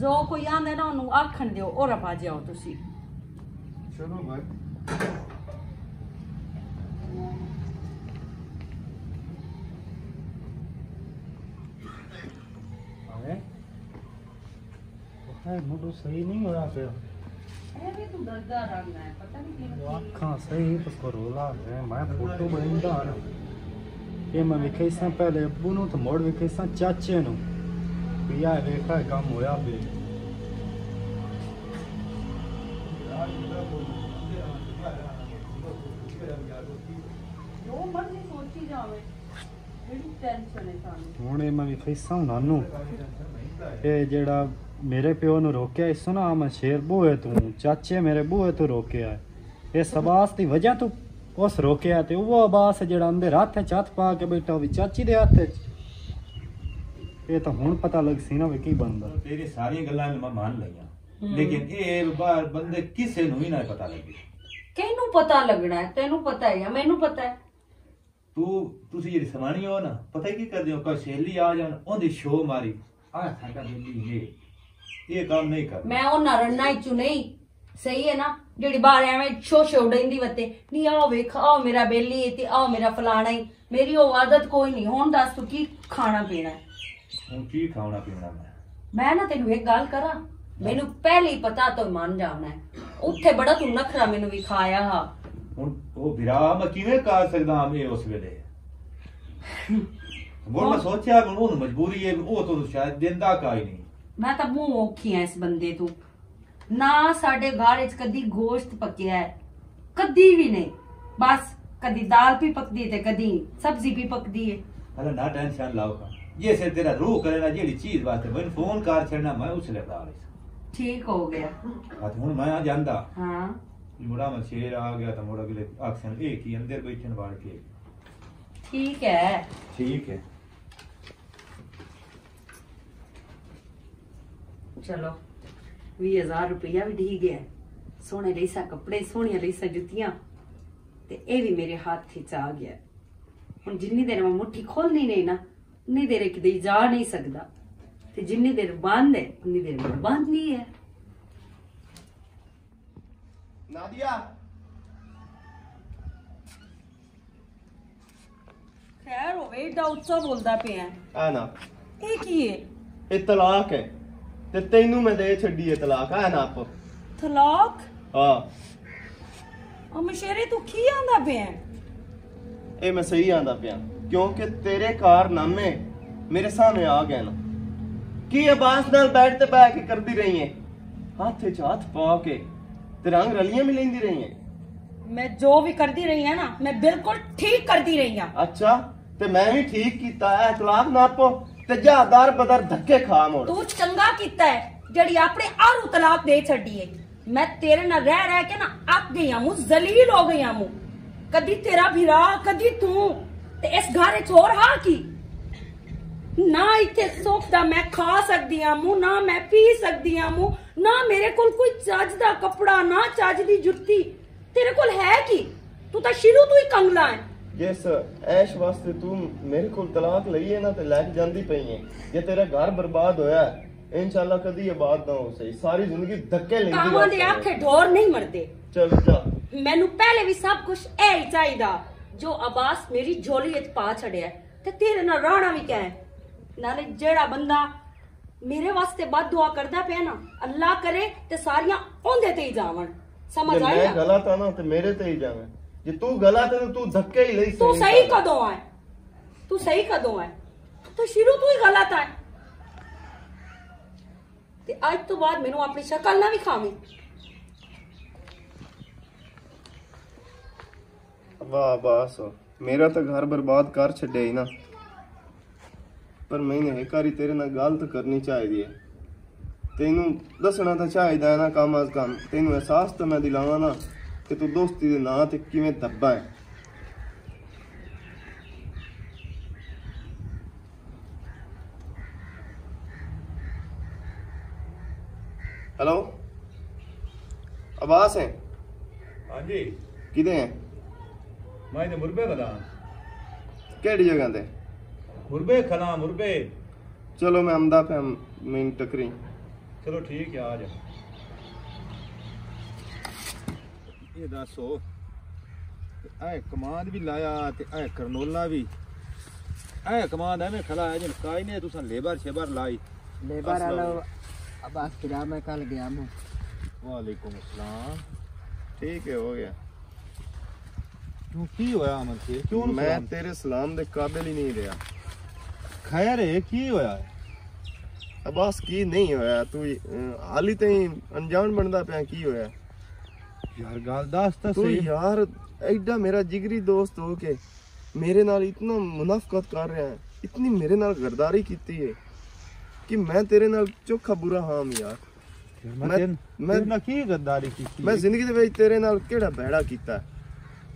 ਜੋ ਕੋਈ ਆਂਦਾ ਨਾ ਉਹਨੂੰ ਆਖਣ ਦਿਓ ਔਰ ਆ ਜਾਓ ਤੁਸੀਂ। ਚਲੋ ਭਾਈ ਆਏ। ਉਹ ਸਹੀ ਨਹੀਂ ਹੋਇਆ ਫਿਰ ਇਹ ਵੀ ਤੂੰ ਦੱਸਦਾ ਰੰਗ ਹੈ ਪਤਾ ਨਹੀਂ ਕਿਉਂ ਅੱਖਾਂ ਸਹੀ ਪਸਕਰੋਲਾ ਹੈ ਮੈਂ ਫੋਟੋ ਬਣਾਉਂਦਾ ਇਹ ਮੈਂ ਵਿਖੇ ਸਾਂ ਪਹਿਲੇ ਅੱਬੂ ਨੂੰ ਤੇ ਮੋੜ ਵਿਖੇ ਸਾਂ ਚਾਚੇ ਨੂੰ। ਵੀ ਜਾਵੇ ਜਿਹੜੀ ਟੈਨਸ਼ਨ ਹੈ ਸਾਨੂੰ। ਹੁਣ ਇਹ ਮੈਂ ਵੇਖਿਆ ਸਾਂ ਨਾਨੂ। ਇਹ ਜਿਹੜਾ ਮੇਰੇ ਪਿਓ ਨੂੰ ਰੋਕਿਆ ਇਸ ਨਾ ਮੈਂ ਸ਼ੇਰ ਬੂਏ ਤੂੰ ਚਾਚੇ ਮੇਰੇ ਬੂਏ ਤੋਂ ਰੋਕਿਆ ਇਹ ਸਬਾਸ ਦੀ ਵਜ੍ਹਾ ਤੋਂ ਉਸ ਰੋਕਿਆ ਤੇ ਉਹ ਆਬਾਸ ਜਿਹੜਾ ਅੰਦਰ ਹੱਥ 'ਚ ਹੱਥ ਪਾ ਕੇ ਬੈਠਾ ਉਹ ਵੀ ਚਾਚੀ ਦੇ ਹੱਥ 'ਚ ਇਹ ਤਾਂ ਹੁਣ ਪਤਾ ਲੱਗ ਸੀ ਨਾ ਵੀ ਕੀ ਬਣਦਾ। ਤੇਰੀ ਸਾਰੀਆਂ ਗੱਲਾਂ ਮੈਂ ਮੰਨ ਲਈਆਂ। ਲੇਕਿਨ ਇਹ ਬਾਹਰ ਬੰਦੇ ਕਿਸੇ ਨੂੰ ਵੀ ਨਾ ਪਤਾ ਲੱਗੇ। ਕਿਹਨੂੰ ਪਤਾ ਲੱਗਣਾ ਹੈ? ਤੈਨੂੰ ਪਤਾ ਹੈ ਜਾਂ ਮੈਨੂੰ ਪਤਾ ਹੈ। ਤੂੰ ਤੁਸੀਂ ਜਿਹੜੀ ਸਮਾਣੀ ਹੋ ਨਾ ਪਤਾ ਕੀ ਕਰਦੇ ਹੋ? ਕੋਈ ਸਹੇਲੀ ਆ ਜਾਣ ਉਹਦੀ ਸ਼ੋ ਮਾਰੀ। ਆ ਸਾਡਾ ਬੇਲੀ ਇਹ ਇਹ ਕੰਮ ਨਹੀਂ ਕਰ ਮੈਂ ਉਹ ਨਰਨਾ ਹੀ ਚੁਣੀ ਸਹੀ ਹੈ ਨਾ? ਜਿਹੜੀ ਬਾਹਰ ਐਵੇਂ ਸ਼ੋ ਸ਼ੋ ਡੈਂਦੀ ਵਤੇ ਨਹੀਂ ਆਓ ਵੇਖ ਆਓ ਮੇਰਾ ਬੇਲੀ ਹੈ ਤੇ ਆਓ ਮੇਰਾ ਫਲਾਣਾ ਹੀ ਮੇਰੀ ਉਹ ਆਦਤ ਕੋਈ ਨਹੀਂ ਹੁਣ ਦੱਸ ਤੂੰ ਕੀ ਖਾਣਾ ਪੀਣਾ ਹੈ? ਹੁਣ ਕੀ ਖਾਣਾ ਪੀਣਾ ਮੈਂ? ਮੈਂ ਨਾ ਤੈਨੂੰ ਇੱਕ ਗੱਲ ਕਰਾਂ। ਮੈਨੂੰ ਪਹਿਲੇ ਹੀ ਪਤਾ ਤੋਂ ਮੰਨ ਜਾਣਾ ਹੈ। ਉੱਥੇ ਬੜਾ ਤੂੰ ਨਖਰਾ ਮੈਨੂੰ ਵਿਖਾਇਆ ਹਾ। ਹੁਣ ਉਹ ਵਿਰਾ ਮੈਂ ਕਿਵੇਂ ਕਰ ਸਕਦਾ ਹਾਂ ਮੈਂ ਉਸ ਵੇਲੇ? ਬੋਲ ਮੈਂ ਸੋਚਿਆ ਕਿ ਉਹਨੂੰ ਮਜਬੂਰੀ ਹੈ ਉਹ ਤੋਂ ਸ਼ਾਇਦ ਦਿੰਦਾ ਕਾਈ ਨਹੀਂ। ਮੈਂ ਤਾਂ ਮੂੰਹ ਔਖੀ ਐ ਇਸ ਬੰਦੇ ਤੋਂ। ਨਾ ਸਾਡੇ ਘਰ ਵਿੱਚ ਕਦੀ ਗੋਸ਼ਤ ਪੱਕਿਆ ਹੈ ਕਦੀ ਵੀ ਨਹੀਂ। ਬਸ ਕਦੀ ਦਾਲ ਵੀ ਪੱਕਦੀ ਤੇ ਕਦੀ ਸਬਜ਼ੀ ਵੀ ਪੱਕਦੀ ਹੈ। ਹਲੇ ਨਾ ਟੈਨਸ਼ਨ ਲਾਓ ਕਾ ਜੇ ਸੇ ਤੇਰਾ ਰੂਹ करे ना ਜਿਹੜੀ ਚੀਜ਼ ਵਾਸਤੇ ਮੈਨੂੰ ਫੋਨ ਕਰ ਛੱਡਣਾ ਮੈਂ ਉਸ ਲਈ ਬਣਾ ਲਈ ਠੀਕ ਹੋ ਗਿਆ ਹਾਂ ਤੇ ਹੁਣ ਮੈਂ ਆ ਜਾਂਦਾ ਹਾਂ ਮੁੜਾ ਮੈਂ ਸ਼ੇਰ ਆ ਗਿਆ ਤਾਂ ਮੁੜਾ ਅਗਲੇ ਆਖਣ ਇਹ ਕੀ ਅੰਦਰ ਬੈਠਣ ਵਾਲ ਕੇ ਠੀਕ ਹੈ ਠੀਕ ਹੈ ਚਲੋ 20000 ਰੁਪਇਆ ਵੀ ਢੀ ਗਿਆ ਸੋਹਣੇ ਲਈਸਾ ਕੱਪੜੇ ਸੋਹਣੀਆਂ ਲਈਸਾ ਜੁੱਤੀਆਂ ਤੇ ਇਹ ਵੀ ਮੇਰੇ ਹੱਥ ਵਿੱਚ ਆ ਗਿਆ ਹੁਣ ਜਿੰਨੀ ਦੇਰ ਮੈਂ ਮੁੱਠੀ ਖੋਲਣੀ ਨਹੀਂ ਨਾ ਉਨੀ ਦੇਰ ਕਿਤੇ ਜਾ ਨਹੀਂ ਸਕਦਾ। ਤੇ ਜਿੰਨੀ ਦੇਰ ਬੰਦ ਹੈ ਉਨੀ ਦੇਰ ਬੰਦ ਨਹੀਂ ਹੈ। ਨਾਦੀਆ। ਖੈਰ ਹੋਵੇ ਏਡਾ ਉੱਚਾ ਬੋਲਦਾ ਪਿਆ। ਆ ਨਾ। ਇਹ ਕੀ ਹੈ? ਇਹ ਤਲਾਕ ਹੈ। ਤੇ ਤੈਨੂੰ ਮੈਂ ਦੇ ਛੱਡੀ ਹੈ ਤਲਾਕ। ਆ ਨਾ ਆਪ। ਤਲਾਕ? ਹਾਂ। ਆ ਮਸ਼ੇਰੇ ਤੂੰ ਕੀ ਆਂਦਾ ਪਿਆ? ਇਹ ਮੈਂ ਸਹੀ ਆਂਦਾ ਪਿਆ। ਕਿਉਂਕਿ ਤੇਰੇ ਕਾਰਨਾਮੇ ਮੇਰੇ ਸਾਹਮਣੇ ਆ ਗਏ ਨਾ। ਕੀ ਅਬਾਸ ਨਾਲ ਬੈਠ ਤੇ ਬੈ ਕੇ ਕਰਦੀ ਰਹੀ ਹੈ ਹੱਥ 'ਚ ਹੱਥ ਪਾ ਕੇ ਤੇ ਰੰਗ ਰਲੀਆਂ ਮਿਲੈਂਦੀ ਰਹੀ ਹੈ ਮੈਂ ਜੋ ਵੀ ਕਰਦੀ ਰਹੀ ਹਾਂ ਨਾ ਮੈਂ ਬਿਲਕੁਲ ਠੀਕ ਕਰਦੀ ਰਹੀ ਹਾਂ ਅੱਛਾ ਤੇ ਮੈਂ ਵੀ ਠੀਕ ਕੀਤਾ ਹੈ ਤਲਾਕ ਨਾਪੋ ਤੇ ਜਾ ਦਰ ਬਦਰ ਧੱਕੇ ਖਾ ਮੋੜ। ਤੂੰ ਚੰਗਾ ਕੀਤਾ ਹੈ ਜਿਹੜੀ ਆਪਣੇ ਆਰੂ ਤਲਾਕ ਦੇ ਛੱਡੀ ਹੈ ਮੈਂ ਤੇਰੇ ਨਾਲ ਰਹਿ ਰਹਿ ਕੇ ਨਾ ਅੱਕ ਗਈ ਹਾਂ ਜ਼ਲੀਲ ਹੋ ਗਈ ਹਾਂ ਕਦੀ ਤੇਰਾ ਭਰਾ ਕਦੀ ਤੂੰ। ਤੇ ਇਸ ਘਰ ਵਿੱਚ ਹੋਰ ਹਾਂ ਕੀ? ਨਾ ਇੱਥੇ ਸੁੱਖ ਦਾ ਮੈਂ ਖਾ ਸਕਦੀ ਹਾਂ ਮੂੰ ਨਾ ਮੈਂ ਪੀ ਸਕਦੀ ਹਾਂ ਮੂੰ ਨਾ ਮੇਰੇ ਕੋਲ ਕੋਈ ਚੱਜ ਦਾ ਕੱਪੜਾ ਨਾ ਚੱਜ ਦੀ ਜੁੱਤੀ। ਤੇਰੇ ਕੋਲ ਹੈ ਕੀ? ਤੂੰ ਤਾਂ ਸ਼ੁਰੂ ਤੋਂ ਹੀ ਕੰਗਲਾ ਹੈ। ਜਿਸ ਐਸ਼ ਵਾਸਤੇ ਤੂੰ ਮੇਰੇ ਕੋਲ ਤਲਾਕ ਲਈ ਹੈ ਨਾ ਤੇ ਲੈ ਕੇ ਜਾਂਦੀ ਪਈ ਹੈ। ਜੇ ਤੇਰਾ ਘਰ ਬਰਬਾਦ ਹੋਇਆ ਇਨਸ਼ਾਅੱਲਾ ਕਦੀ ਆਬਾਦ ਨਾ ਹੋ ਸਹੀ। ਸਾਰੀ ਜ਼ਿੰਦਗੀ ਧੱਕੇ ਲੈਂਦੀ ਕਾਵਾਂ ਦੇ ਆਖੇ ਢੋਰ ਨਹੀਂ ਮਰਦੇ। ਚਲ ਜਾ। ਮੈਨੂੰ ਪਹਿਲੇ ਵੀ ਸਭ ਕੁਝ ਇਹ ਹੀ ਚਾਹੀਦਾ। ਜੋ ਅਬਾਸ ਮੇਰੀ ਝੋਲੀ ਵਿੱਚ ਪਾ ਛੜਿਆ ਤੇ ਤੇਰੇ ਨਾਲ ਰਹਿਣਾ ਵੀ ਕਹਿ ਨਾਲੇ ਜਿਹੜਾ ਬੰਦਾ ਮੇਰੇ ਵਾਸਤੇ ਬਦ ਦੁਆ ਕਰਦਾ ਪਿਆ ਨਾ ਅੱਲਾ ਕਰੇ ਤੇ ਸਾਰੀਆਂ ਉਹਦੇ ਤੇ ਹੀ ਜਾਵਣ। ਸਮਝ ਆਈ ਮੈਂ ਗਲਤ ਆ ਨਾ ਤੇ ਮੇਰੇ ਤੇ ਹੀ ਜਾਵੇਂ। ਜੇ ਤੂੰ ਗਲਤ ਹੈ ਤਾਂ ਤੂੰ ਧੱਕੇ ਹੀ ਲਈ ਤੂੰ ਸਹੀ ਕਦੋਂ ਆਏ ਤੂੰ ਸਹੀ ਕਦੋਂ ਆਏ ਤੂੰ ਸ਼ੁਰੂ ਤੋਂ ਹੀ ਗਲਤ ਹੈ ਤੇ ਅੱਜ ਤੋਂ ਬਾਅਦ ਮੈਨੂੰ ਆਪਣੀ ਸ਼ਕਲ ਨਾ ਵਿਖਾਵੀਂ। ਵਾਹ ਬਾਸ ਮੇਰਾ ਤਾਂ ਘਰ ਬਰਬਾਦ ਕਰ ਛੱਡਿਆ ਹੀ ਨਾ। ਪਰ ਮੈਨੇ ਇੱਕ ਵਾਰੀ ਤੇਰੇ ਨਾਲ ਗਲਤ ਕਰਨੀ ਚਾਹੀਦੀ ਹੈ। ਤੈਨੂੰ ਦੱਸਣਾ ਤਾਂ ਚਾਹੀਦਾ ਹੈ ਨਾ ਕੰਮ ਅਜ਼ ਕੰਮ। ਤੈਨੂੰ ਅਹਿਸਾਸ ਤਾਂ ਮੈਂ ਦਿਲਾਵਾਂ ਨਾ ਕਿ ਤੂੰ ਦੋਸਤੀ ਦੇ ਨਾਂ ਤੇ ਕਿਵੇਂ ਦੱਬਾ ਹੈ। ਹੈਲੋ ਆਵਾਜ਼ ਹੈ? ਹਾਂਜੀ। ਕਿਦੇ ਹੈ? ਮੈਂ ਤੇ ਮੁਰਬੇ ਖਦਾ ਕਿਹੜੀ ਜਗ੍ਹਾ ਤੇ ਮੁਰਬੇ ਖਦਾ ਮੁਰਬੇ ਚਲੋ ਮੈਂ ਆਮਦਾ ਪਿਆ ਮੈਂ ਟਕਰੀ ਚਲੋ ਠੀਕ ਹੈ ਆ ਜਾ ਇਹ ਦੱਸੋ ਐ ਕਮਾਂਡ ਵੀ ਲਾਇਆ ਤੇ ਐ ਕਰਨੋਲਾ ਵੀ ਐ ਕਮਾਂਡ ਐਵੇਂ ਖਲਾ ਹੈ ਜਿਨ ਕਾਈ ਨੇ ਤੁਸਾਂ ਲੇਬਰ ਸ਼ੇਬਰ ਲਾਈ लेबर अस्सलाम वाला अब आज फिर मैं कल गया हूँ ਵਾਲੇਕੁਮ ਅਸਲਾਮ ਠੀਕ ਹੈ ਹੋ ਗਿਆ ਕਿਉਂ ਕੀ ਹੋਇਆ ਅਮਨ ਸੇ ਕਿਉਂ ਨੀ ਮੈਂ ਸਲਾਮ? ਤੇਰੇ ਸਲਾਮ ਦੇ ਕਾਬਿਲ ਹੀ ਨਹੀਂ ਰਿਹਾ ਖੈਰ ਹੈ ਕੀ ਹੋਇਆ ਹੈ? ਅਬਾਸ ਕੀ ਨਹੀਂ ਹੋਇਆ ਤੂੰ ਅਹ, ਹਾਲੀ ਤਾਈਂ ਅਣਜਾਣ ਬਣਦਾ ਪਿਆ ਕੀ ਹੋਇਆ ਯਾਰ ਗੱਲ ਦੱਸ ਤਾਂ ਤੂੰ ਸਹੀ ਯਾਰ ਐਡਾ ਮੇਰਾ ਜਿਗਰੀ ਦੋਸਤ ਹੋ ਕੇ ਮੇਰੇ ਨਾਲ ਇਤਨਾ ਮੁਨਾਫਕਤ ਕਰ ਰਿਹਾ ਹੈ ਇਤਨੀ ਮੇਰੇ ਨਾਲ ਗਰਦਾਰੀ ਕੀਤੀ ਹੈ ਕਿ ਮੈਂ ਤੇਰੇ ਨਾਲ ਚੋਖਾ ਬੁਰਾ ਹਾਮ ਯਾਰ ਯਾਰ ਮੈਂ ਮੈਂ- ਕੀ ਗੱਦਾਰੀ ਕੀਤੀ ਮੈਂ ਹੈ? ਜ਼ਿੰਦਗੀ ਦੇ ਵਿੱਚ ਤੇਰੇ ਨਾਲ ਕਿਹੜਾ ਬਹਿੜਾ ਕੀਤਾ ਹੈ?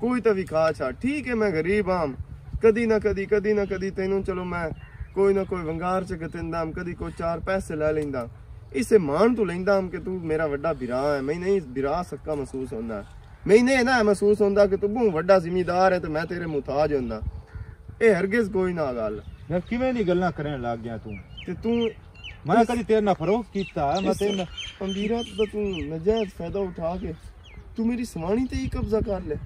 ਕੋਈ ਤਾਂ ਵੀ ਖਾ ਛਾ ਠੀਕ ਹੈ ਮੈਂ ਗਰੀਬ ਆਮ ਕਦੀ ਨਾ ਕਦੀ ਕਦੀ ਨਾ ਕਦੀ ਤੈਨੂੰ ਚਲੋ ਮੈਂ ਕੋਈ ਨਾ ਕੋਈ ਵੰਗਾਰ ਚ ਗਤਿੰਦਾ ਕਦੀ ਕੋਈ ਚਾਰ ਪੈਸੇ ਲੈ ਲੈਂਦਾ ਇਸੇ ਮਾਣ ਤੋਂ ਲੈਂਦਾ ਕਿ ਤੂੰ ਮੇਰਾ ਵੱਡਾ ਵਿਰਾ ਹੈ। ਮੈਂ ਨਹੀਂ ਵਿਰਾ ਸਕਾ ਮਹਿਸੂਸ ਹੁੰਦਾ। ਮੈਨੂੰ ਨਾ ਮਹਿਸੂਸ ਹੁੰਦਾ ਕਿ ਤੂੰ ਬਹੁਤ ਵੱਡਾ ਜ਼ਿਮੀਦਾਰ ਹੈ ਤੇ ਮੈਂ ਤੇਰੇ ਮੁਤਾਜ ਹੁੰਦਾ। ਇਹ ਹਰਗਿਜ਼ ਕੋਈ ਨਾ ਗੱਲ। ਯਾਰ ਕਿਵੇਂ ਦੀ ਗੱਲਾਂ ਕਰਨ ਲੱਗ ਗਿਆ ਤੂੰ? ਤੇ ਤੂੰ ਮੈਂ ਕਦੀ ਤੇਰੇ ਨਾਲ ਫਰੋਖ ਕੀਤਾ? ਮੈਂ ਤੇਰੇ ਨਾਲ ਦਾ ਤੂੰ ਨਜਾਇਜ਼ ਫਾਇਦਾ ਉਠਾ ਕੇ ਤੂੰ ਮੇਰੀ ਸਵਾਣੀ ਤੇ ਹੀ ਕਬਜ਼ਾ ਕਰ ਲੈ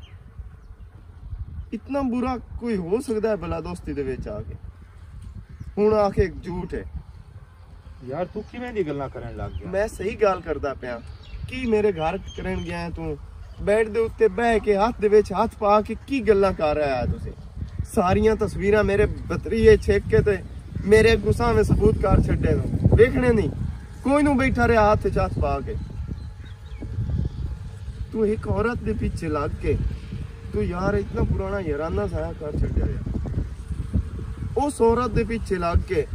ਇਤਨਾ ਬੁਰਾ ਕੋਈ ਹੋ ਸਕਦਾ ਹੈ ਭਲਾ ਦੋਸਤੀ ਦੇ ਵਿੱਚ ਆ ਕੇ? ਹੁਣ ਆ ਕੇ ਝੂਠ ਹੈ। ਯਾਰ ਤੂੰ ਕਿਵੇਂ ਦੀ ਗੱਲਾਂ ਕਰਨ ਲੱਗ ਗਿਆ? ਮੈਂ ਸਹੀ ਗੱਲ ਕਰਦਾ ਪਿਆ। ਕੀ ਮੇਰੇ ਘਰ ਕਰਨ ਗਿਆ ਤੂੰ? ਬੈੱਡ ਦੇ ਉੱਤੇ ਬਹਿ ਕੇ ਹੱਥ ਦੇ ਵਿੱਚ ਹੱਥ ਪਾ ਕੇ ਕੀ ਗੱਲਾਂ ਕਰ ਰਿਹਾ ਹੈ ਤੁਸੀਂ? ਸਾਰੀਆਂ ਤਸਵੀਰਾਂ ਮੇਰੇ ਬਤਰੀਏ ਛੇਕ ਕੇ ਤੇ ਮੇਰੇ ਗੁੱਸਾ ਵਿੱਚ ਸਬੂਤ ਕਰ ਛੱਡੇ ਨੂੰ। ਵੇਖਣੇ ਨਹੀਂ। ਕੋਈ ਨੂੰ ਬੈਠਾ ਰਿਹਾ ਹੱਥ 'ਚ ਹੱਥ ਪਾ ਕੇ। ਤੂੰ ਇੱਕ ਔਰਤ ਦੇ ਪਿੱਛੇ ਲੱਗ ਕੇ ਤੂੰ ਯਾਰ, ਇਤਨਾ ਪੁਰਾਣਾ ਯਾਰਾਨਾ ਸਾਇਆ ਕਰ ਛੱਡਿਆ ਯਾਰ ਉਸ ਔਰਤ ਦੇ ਪਿੱਛੇ ਲੱਗ ਕੇ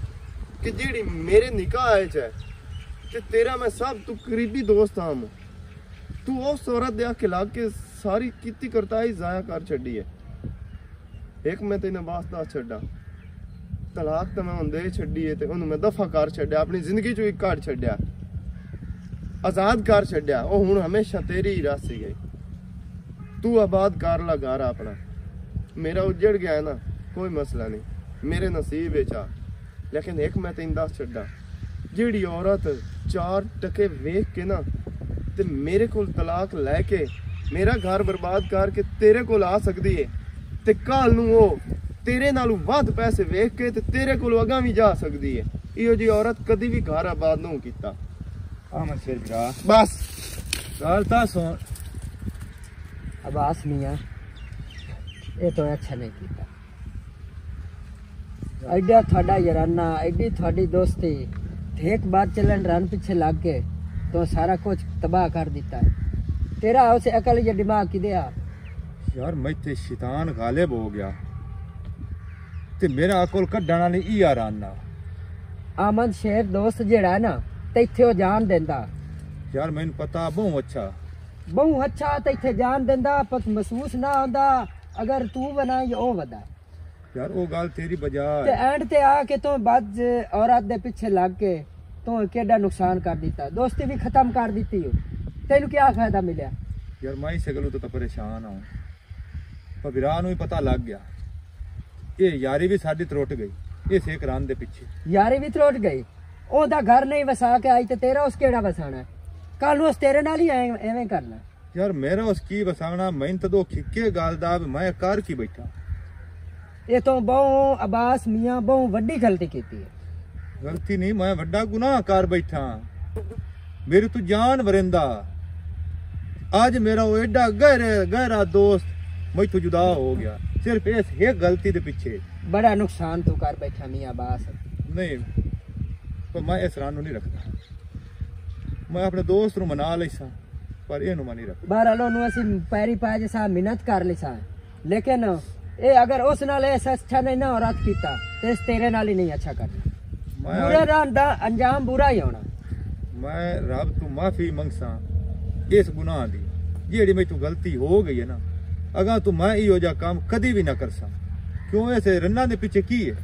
ਕਿ ਜਿਹੜੀ ਮੇਰੇ ਨਿਕਾਹ 'ਚ ਹੈ, ਤੇ ਤੇਰਾ ਮੈਂ ਸਭ ਤੋਂ ਕਰੀਬੀ ਦੋਸਤ ਹਾਂ ਮੈਂ। ਤੂੰ ਉਸ ਔਰਤ ਦੇ ਆਕੇ ਲੱਗ ਕੇ ਸਾਰੀ ਕੀਤੀ ਕਰਤਾਈ ਜ਼ਾਇਆ ਕਰ ਛੱਡੀ ਹੈ। ਇੱਕ ਮੈਂ ਤੈਨੂੰ ਵਾਸਤਾ ਛੱਡਾ। ਤਲਾਕ ਤਾਂ ਮੈਂ ਹੁੰਦੇ ਛੱਡੀ ਹੈ ਤੇ ਉਹਨੂੰ ਮੈਂ ਦਫਾ ਕਰ ਛੱਡਿਆ, ਆਪਣੀ ਜ਼ਿੰਦਗੀ ਚੋਂ ਇੱਕ ਕੱਢ ਛੱਡਿਆ। ਆਜ਼ਾਦ ਕਰ ਛੱਡਿਆ। ਉਹ ਹੁਣ ਹਮੇਸ਼ਾ ਤੇਰੀ ਹੀ ਰਾਸੀ ਗਈ ਤੂੰ ਆਬਾਦ ਕਰ ਲਾ ਘਰ ਆਪਣਾ। ਮੇਰਾ ਉੱਜੜ ਗਿਆ ਨਾ ਕੋਈ ਮਸਲਾ ਨਹੀਂ। ਮੇਰੇ ਨਸੀਬ ਵਿੱਚ ਆ। ਲੇਕਿਨ ਇੱਕ ਮੈਂ ਤੈਨੂੰ ਦੱਸ ਛੱਡਾ ਜਿਹੜੀ ਔਰਤ ਚਾਰ ਟਕੇ ਵੇਖ ਕੇ ਨਾ ਤੇ ਮੇਰੇ ਕੋਲ ਤਲਾਕ ਲੈ ਕੇ ਮੇਰਾ ਘਰ ਬਰਬਾਦ ਕਰਕੇ ਤੇਰੇ ਕੋਲ ਆ ਸਕਦੀ ਏ ਤੇ ਕੱਲ ਨੂੰ ਉਹ ਤੇਰੇ ਨਾਲੋਂ ਵੱਧ ਪੈਸੇ ਵੇਖ ਕੇ ਤੇ ਤੇਰੇ ਕੋਲ ਅਗਾਂ ਵੀ ਜਾ ਸਕਦੀ ਏ। ਇਹੋ ਜੀ ਔਰਤ ਕਦੀ ਵੀ ਘਰ ਆਬਾਦ ਨਹੀਂ ਕੀਤਾ। ਅਮਨ ਸੇ ਭਰਾ ਬਸ। ਗੱਲ ਤਾਂ ਸੁਣ। ਅਬਾਸ ਮੀਆਂ ਇਹ ਤੋਂ ਅੱਛਾ ਨਹੀਂ ਕੀਤਾ ਐਡਾ ਤੁਹਾਡਾ ਯਾਰਾਨਾ ਐਡੀ ਤੁਹਾਡੀ ਦੋਸਤੀ ਠੇਕ ਬਾਤ ਚੱਲਣ ਰਨ ਪਿੱਛੇ ਲੱਗ ਕੇ ਤੋ ਸਾਰਾ ਕੁਝ ਤਬਾਹ ਕਰ ਦਿੱਤਾ ਤੇਰਾ ਉਸ ਅਕਲ ਜਾਂ ਦਿਮਾਗ ਕਿਦੇ ਆ ਯਾਰ ਮੈਂ ਤੇ ਸ਼ੈਤਾਨ ਗਾਲਿਬ ਹੋ ਗਿਆ ਤੇ ਮੇਰਾ ਅਕਲ ਕੱਢਣ ਵਾਲੀ ਈ ਯਾਰਾਨਾ ਆਮਨ ਸ਼ੇਰ ਦੋਸਤ ਜਿਹੜਾ ਨਾ ਤੇ ਇੱਥੇ ਉਹ ਜਾਣ ਦਿੰਦਾ ਯਾਰ ਮੈਨੂੰ ਪਤਾ ਬਹੁਤ ਅੱਛਾ ਬਹੁ ਅੱਛਾ ਤੇ ਇੱਥੇ ਜਾਣ ਦਿੰਦਾ ਪਰ ਮਹਿਸੂਸ ਨਾ ਹੁੰਦਾ ਅਗਰ ਤੂੰ ਬਣਾ ਜਾਂ ਉਹ ਵਦਾ ਯਾਰ ਉਹ ਗੱਲ ਤੇਰੀ ਬਜਾ ਤੇ ਐਂਡ ਤੇ ਆ ਕੇ ਤੂੰ ਬਾਦ ਔਰਤ ਦੇ ਪਿੱਛੇ ਲੱਗ ਕੇ ਤੂੰ ਕਿਹੜਾ ਨੁਕਸਾਨ ਕਰ ਦਿੱਤਾ? ਦੋਸਤੀ ਵੀ ਖਤਮ ਕਰ ਦਿੱਤੀ ਓ। ਤੈਨੂੰ ਕੀ ਫਾਇਦਾ ਮਿਲਿਆ? ਯਾਰ ਮੈਂ ਇਸੇ ਗੱਲੋਂ ਤੋਂ ਪਰੇਸ਼ਾਨ ਹਾਂ। ਪਰ ਵਿਰਾਹ ਨੂੰ ਵੀ ਪਤਾ ਲੱਗ ਗਿਆ। ਇਹ ਯਾਰੀ ਵੀ ਸਾਡੀ ਤਰੁੱਟ ਗਈ। ਇਸ ਇੱਕ ਰਨ ਦੇ ਪਿੱਛੇ। ਯਾਰੀ ਵੀ ਤਰੁੱਟ ਗਈ। ਉਹਦਾ ਘਰ ਨਹੀਂ ਵਸਾ ਕੇ ਆਈ ਤੇ ਤੇਰਾ ਉਸ ਕਿਹੜਾ ਵਸਾਣਾ ਕੱਲ ਨੂੰ ਉਸ ਤੇਰੇ ਨਾਲ ਹੀ ਐਂ- ਐਵੇਂ ਕਰਨਾ। ਯਾਰ ਮੇਰਾ ਉਸ ਕੀ ਵਸਾਵਣਾ ਮਿਹਨਤ ਦੋ ਖਿੱਕੇ ਗੱਲ ਦਾ ਵੀ ਮੈਂ ਕਰ ਕੀ ਬੈਠਾ। ਇਹ ਤੋਂ ਬਹੁ ਅਬਾਸ ਮੀਆਂ ਬਹੁ ਵੱਡੀ ਗਲਤੀ ਕੀਤੀ ਹੈ। ਗਲਤੀ ਨਹੀਂ ਮੈਂ ਵੱਡਾ ਗੁਨਾਹ ਕਰ ਬੈਠਾ। ਮੇਰੀ ਤੂੰ ਜਾਨ ਵਰਿੰਦਾ। ਅੱਜ ਮੇਰਾ ਉਹ ਐਡਾ ਗਹਿਰਾ ਗਹਿਰਾ ਦੋਸਤ ਮੈਥੋਂ ਜੁਦਾ ਹੋ ਗਿਆ। ਸਿਰਫ ਇਸ ਇੱਕ ਗਲਤੀ ਦੇ ਪਿੱਛੇ। ਬੜਾ ਨੁਕਸਾਨ ਤੂੰ ਕਰ ਬੈਠਾ ਮੀਆਂ ਅਬਾਸ। ਨਹੀਂ ਪਰ ਮੈਂ ਇਸ ਰਨ ਨੂੰ ਨਹੀਂ ਰੱਖਦਾ। ਮੈਂ ਆਪਣੇ ਦੋਸਤ ਨੂੰ ਮਨਾ ਲਈਸਾਂ ਪਰ ਇਹਨੂੰ ਮੈਂ ਨਹੀਂ ਰੱਖਦਾ। ਬਹਰਾਲ ਉਹਨੂੰ ਅਸੀਂ ਪੈਰੀ ਪਾ ਜਸਾ ਮਿਹਨਤ ਕਰ ਲਈ ਸਾਂ। ਲੇਕਿਨ ਇਹ ਅਗਰ ਉਸ ਨਾਲ ਇਹ ਅੱਛਾ ਨਹੀਂ ਨਾ ਔਰਤ ਕੀਤਾ ਤੇ ਇਸ ਤੇਰੇ ਨਾਲ ਹੀ ਨਹੀਂ ਅੱਛਾ ਕਰਨਾ। ਮੈਂ ਬੁਰੇ ਰਾਂ ਦਾ ਅੰਜਾਮ ਬੁਰਾ ਹੀ ਹੋਣਾ। ਮੈਂ ਰੱਬ ਤੋਂ ਮਾਫੀ ਮੰਗਸਾਂ ਇਸ ਗੁਨਾਹ ਦੀ ਜਿਹੜੀ ਮੈਥੋਂ ਗਲਤੀ ਹੋ ਗਈ ਹੈ ਨਾ। ਅਗਾ ਤੂੰ ਮੈਂ ਇਹੋ ਜਿਹਾ ਕੰਮ ਕਦੀ ਵੀ ਨਾ ਕਰਸਾਂ ਕਿਉਂ? ਇਸੇ ਰੰਨਾਂ ਦੇ ਪਿੱਛੇ ਕੀ ਹੈ?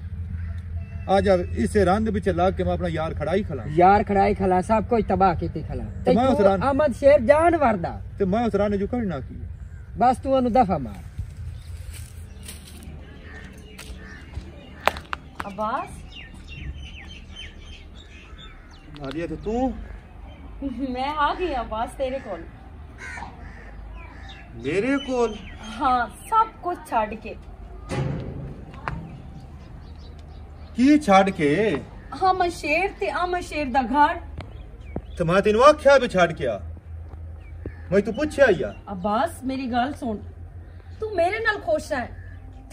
ਅੱਜ ਇਸੇ ਰਨ ਦੇ ਪਿੱਛੇ ਲੱਗ ਕੇ ਮੈਂ ਆਪਣਾ ਯਾਰ ਖੜਾ ਹੀ ਖਲਾ। ਯਾਰ ਖੜਾਈ ਖਲਾ ਸਭ ਕੁਝ ਤਬਾਹ ਕੀਤੀ ਖਲਾ। ਤੇ ਮੈਂ ਉਸ ਤੂੰ ਰਾਂ- ਅਹਿਮਦ ਸ਼ੇਰ ਜਾਨਵਰ ਦਾ। ਤੇ ਮੈਂ ਉਸ ਰਨ ਜੋ ਕਰਨਾ ਕੀ। ਹੈ? ਬਸ ਤੂੰ ਉਹਨੂੰ ਦਫਾ ਮਾਰ। ਅਬਾਸ? ਨਾਦੀਆ ਤੇ ਤੂੰ? ਮੈਂ ਆ ਗਈ ਅਬਾਸ ਤੇਰੇ ਕੋਲ। ਮੇਰੇ ਕੋਲ? ਹਾਂ ਸਭ ਕੇ ਛੱਡ ਕੇ? ਹਾਂ ਮੈਂ ਸ਼ੇਰ ਤੇ ਆ ਮੈਂ ਸ਼ੇਰ ਦਾ ਘਰ। ਤੇ ਮੈਂ ਤੈਨੂੰ ਆਖਿਆ ਵੀ ਛੱਡ ਕੇ ਆ। ਮੈਂ ਤੂੰ ਪੁੱਛਿਆ ਹੀ ਆ। ਅਬਾਸ ਮੇਰੀ ਗੱਲ ਸੁਣ। ਤੂੰ ਮੇਰੇ ਨਾਲ ਖੁਸ਼ ਹੈ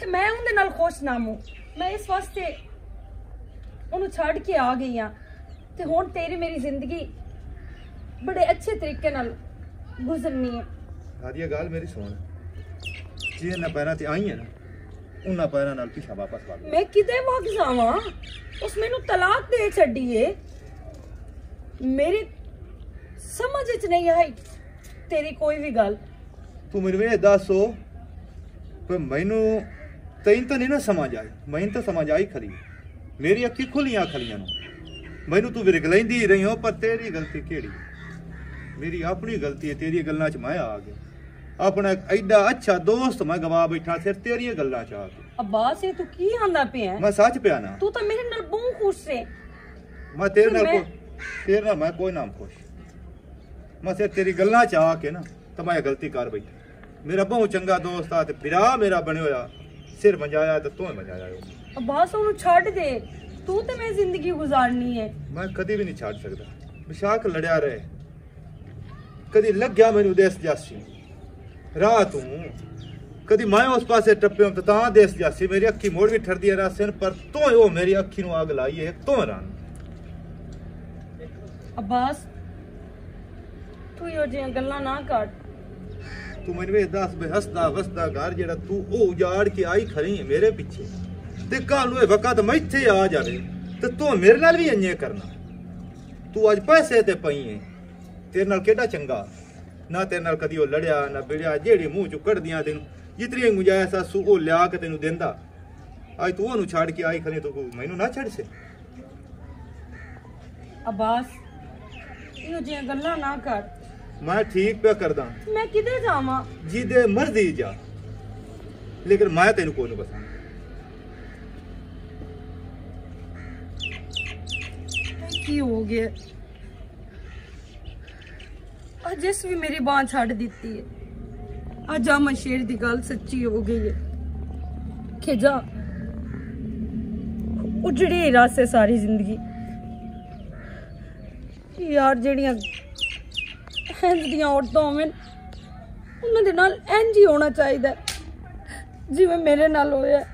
ਤੇ ਮੈਂ ਉਹਦੇ ਨਾਲ ਖੁਸ਼ ਨਾ ਹੂੰ ਮੈਂ ਇਸ ਵਾਸਤੇ ਉਹਨੂੰ ਛੱਡ ਕੇ ਆ ਗਈ ਆ ਤੇ ਹੁਣ ਤੇਰੀ ਮੇਰੀ ਜ਼ਿੰਦਗੀ ਬੜੇ ਅੱਛੇ ਤਰੀਕੇ ਨਾਲ ਗੁਜ਼ਰਨੀ ਹੈ। ਨਾਦੀਆ ਗੱਲ ਮੇਰੀ ਸੁਣ। ਜੇ ਨਾ ਪੈਰਾਂ ਤੇ ਆਈ ਹੈ ਨਾ ਉਹਨਾਂ ਪੈਰਾਂ ਨਾਲ ਪਿੱਛਾ ਵਾਪਸ ਵਗ ਮੈਂ ਕਿਤੇ ਵਗ ਜਾਵਾਂ? ਉਸ ਮੈਨੂੰ ਤਲਾਕ ਦੇ ਛੱਡੀ ਏ ਮੇਰੀ ਸਮਝ ਵਿੱਚ ਨਹੀਂ ਆਈ। ਤੇਰੀ ਕੋਈ ਵੀ ਗੱਲ। ਤੂੰ ਮੈਨੂੰ ਇਹ ਦੱਸੋ ਪਰ ਮੈਨੂੰ ਤੈਨੂੰ ਤਾਂ ਨਹੀਂ ਨਾ ਸਮਝ ਆਈ। ਮੈਨੂੰ ਤਾਂ ਸਮਝ ਆਈ ਖਰੀ। ਮੇਰੀ ਅੱਖੀ ਖੁੱਲੀਆਂ ਖਲੀਆਂ ਨੂੰ। ਮੈਨੂੰ ਤੂੰ ਵਿਰਗਲੈਂਦੀ ਹੀ ਰਹੀ ਹੋ ਪਰ ਤੇਰੀ ਗਲਤੀ ਕਿਹੜੀ? ਮੇਰੀ ਆਪਣੀ ਗਲਤੀ ਹੈ ਤੇਰੀਆਂ ਗੱਲਾਂ 'ਚ ਮੈਂ ਆ ਗਿਆ। ਆਪਣਾ ਐਡਾ ਅੱਛਾ ਦੋਸਤ ਮੈਂ ਗਵਾ ਬੈਠਾ ਸਿਰ ਤੇਰੀਆਂ ਗੱਲਾਂ 'ਚ ਆ ਕੇ। ਅਬਾਸ ਇਹ ਤੂੰ ਕੀ ਆਂਦਾ ਪਿਆ ਮੈਂ ਸੱਚ ਪਿਆ ਨਾ। ਤੂੰ ਤਾਂ ਮੇਰੇ ਨਾਲ ਬਹੁਤ ਖੁਸ਼ ਏ ਮੈਂ ਤੇਰੇ ਨਾਲ ਮੈਂ- ਕੋਈ ਤੇਰੇ ਨਾਲ ਮੈਂ ਕੋਈ ਨਾਮ ਖੁਸ਼। ਮੈਂ ਸਿਰ ਤੇਰੀ ਗੱਲਾਂ 'ਚ ਆ ਕੇ ਨਾ ਤਾਂ ਮੈਂ ਇਹ ਗਲਤੀ ਕਰ ਬੈਠਾ। ਮੇਰਾ ਬਹੁਤ ਚੰਗਾ ਦੋਸਤ ਆ ਤੇ ਵਿਰਾ ਮੇਰਾ ਬਣਿਆ ਹੋਇਆ। ਸਿਰ ਮਜਾਇਆ ਤੇ ਤੂੰ ਮਜਾਇਆ ਅਬਾਸ ਉਹਨੂੰ ਛੱਡ ਦੇ। ਤੂੰ ਤੇ ਮੈਂ ਜ਼ਿੰਦਗੀ ਗੁਜ਼ਾਰਨੀ ਹੈ। ਮੈਂ ਕਦੀ ਵੀ ਨਹੀਂ ਛੱਡ ਸਕਦਾ। ਬਿਸ਼ਾਕ ਲੜਿਆ ਰਹੇ। ਕਦੀ ਲੱਗਿਆ ਮੈਨੂੰ ਦੇਸ ਜਾਸੀ ਰਾਹ ਤੂੰ। ਕਦੀ ਮੈਂ ਉਸ ਪਾਸੇ ਟੱਪਿਆ ਤਾਂ ਤਾਂ ਦੇਸ ਜਾਸੀ ਮੇਰੀ ਅੱਖੀ ਮੋੜ ਵੀ ਠਰਦੀ ਹੈ ਰਾਸਨ ਪਰ ਤੂੰ ਉਹ ਮੇਰੀ ਅੱਖੀ ਨੂੰ ਅੱਗ ਲਾਈ ਹੈ ਤੂੰ ਰਨ ਅਬਾਸ ਤੂੰ ਇਹੋ ਜਿਹੀਆਂ ਗੱਲਾਂ ਨਾ ਕਰ। ਤੂੰ ਮੈਨੂੰ ਇਹ ਦੱਸ ਬੇ ਹੱਸਦਾ ਵਸਦਾ ਘਰ ਜਿਹੜਾ ਤੂੰ ਉਹ ਉਜਾੜ ਕੇ ਆਈ ਖੜੀ ਹੈ ਮੇਰੇ ਪਿੱਛੇ। ਤੇ ਕੱਲ ਨੂੰ ਇਹ ਵਕਤ ਮੈਂ ਇੱਥੇ ਆ ਜਾਵੇ ਤੇ ਤੂੰ ਮੇਰੇ ਨਾਲ ਵੀ ਇੰਨੇ ਕਰਨਾ। ਤੂੰ ਅੱਜ ਪੈਸੇ ਤੇ ਪਈ ਹੈ ਤੇਰੇ ਨਾਲ ਕਿਹੜਾ ਚੰਗਾ? ਨਾ ਤੇਰੇ ਨਾਲ ਕਦੀ ਉਹ ਲੜਿਆ ਨਾ ਬਿੜਿਆ ਜਿਹੜੀ ਮੂੰਹ ਚੋਂ ਕੱਢਦੀਆਂ ਤੈਨੂੰ ਜਿਤਨੀ ਗੁੰਜਾਇਸ਼ ਆ ਸੂ ਉਹ ਲਿਆ ਕੇ ਤੈਨੂੰ ਦਿੰਦਾ। ਅੱਜ ਤੂੰ ਉਹਨੂੰ ਛੱਡ ਕੇ ਆਈ ਖੜੀ ਤੂੰ ਮੈਨੂੰ ਨਾ ਛੱਡ ਸੇ ਅਬਾਸ ਇਹੋ ਜਿਹੀਆਂ ਗੱਲਾਂ ਨਾ ਕਰ। ਮੈਂ ਠੀਕ ਪਿਆ ਕਰਦਾ। ਮੈਂ ਕਿੱਧਰ ਜਾਵਾਂ? ਜਿਹਦੇ ਮਰਜ਼ੀ ਜਾ। ਲੇਕਿਨ ਮੈਂ ਤੈਨੂੰ ਕੋਈ ਨਹੀਂ ਬਸਾਂ ਇਹ ਕੀ ਹੋ ਗਿਆ? ਅੱਜ ਇਸ ਵੀ ਮੇਰੀ ਬਾਂਹ ਛੱਡ ਦਿੱਤੀ ਹੈ। ਅੱਜ ਆ ਸ਼ੇਰ ਦੀ ਗੱਲ ਸੱਚੀ ਹੋ ਗਈ ਹੈ ਕਿ ਜਾ ਉਜੜੀ ਰਾਸੇ ਸਾਰੀ ਜ਼ਿੰਦਗੀ। ਯਾਰ ਜਿਹੜੀਆਂ ਇੰਜ ਦੀਆਂ ਔਰਤਾਂ ਹੋਵਣ ਉਹਨਾਂ ਦੇ ਨਾਲ ਇੰਜ ਹੀ ਹੋਣਾ ਚਾਹੀਦਾ ਜਿਵੇਂ ਮੇਰੇ ਨਾਲ ਹੋਇਆ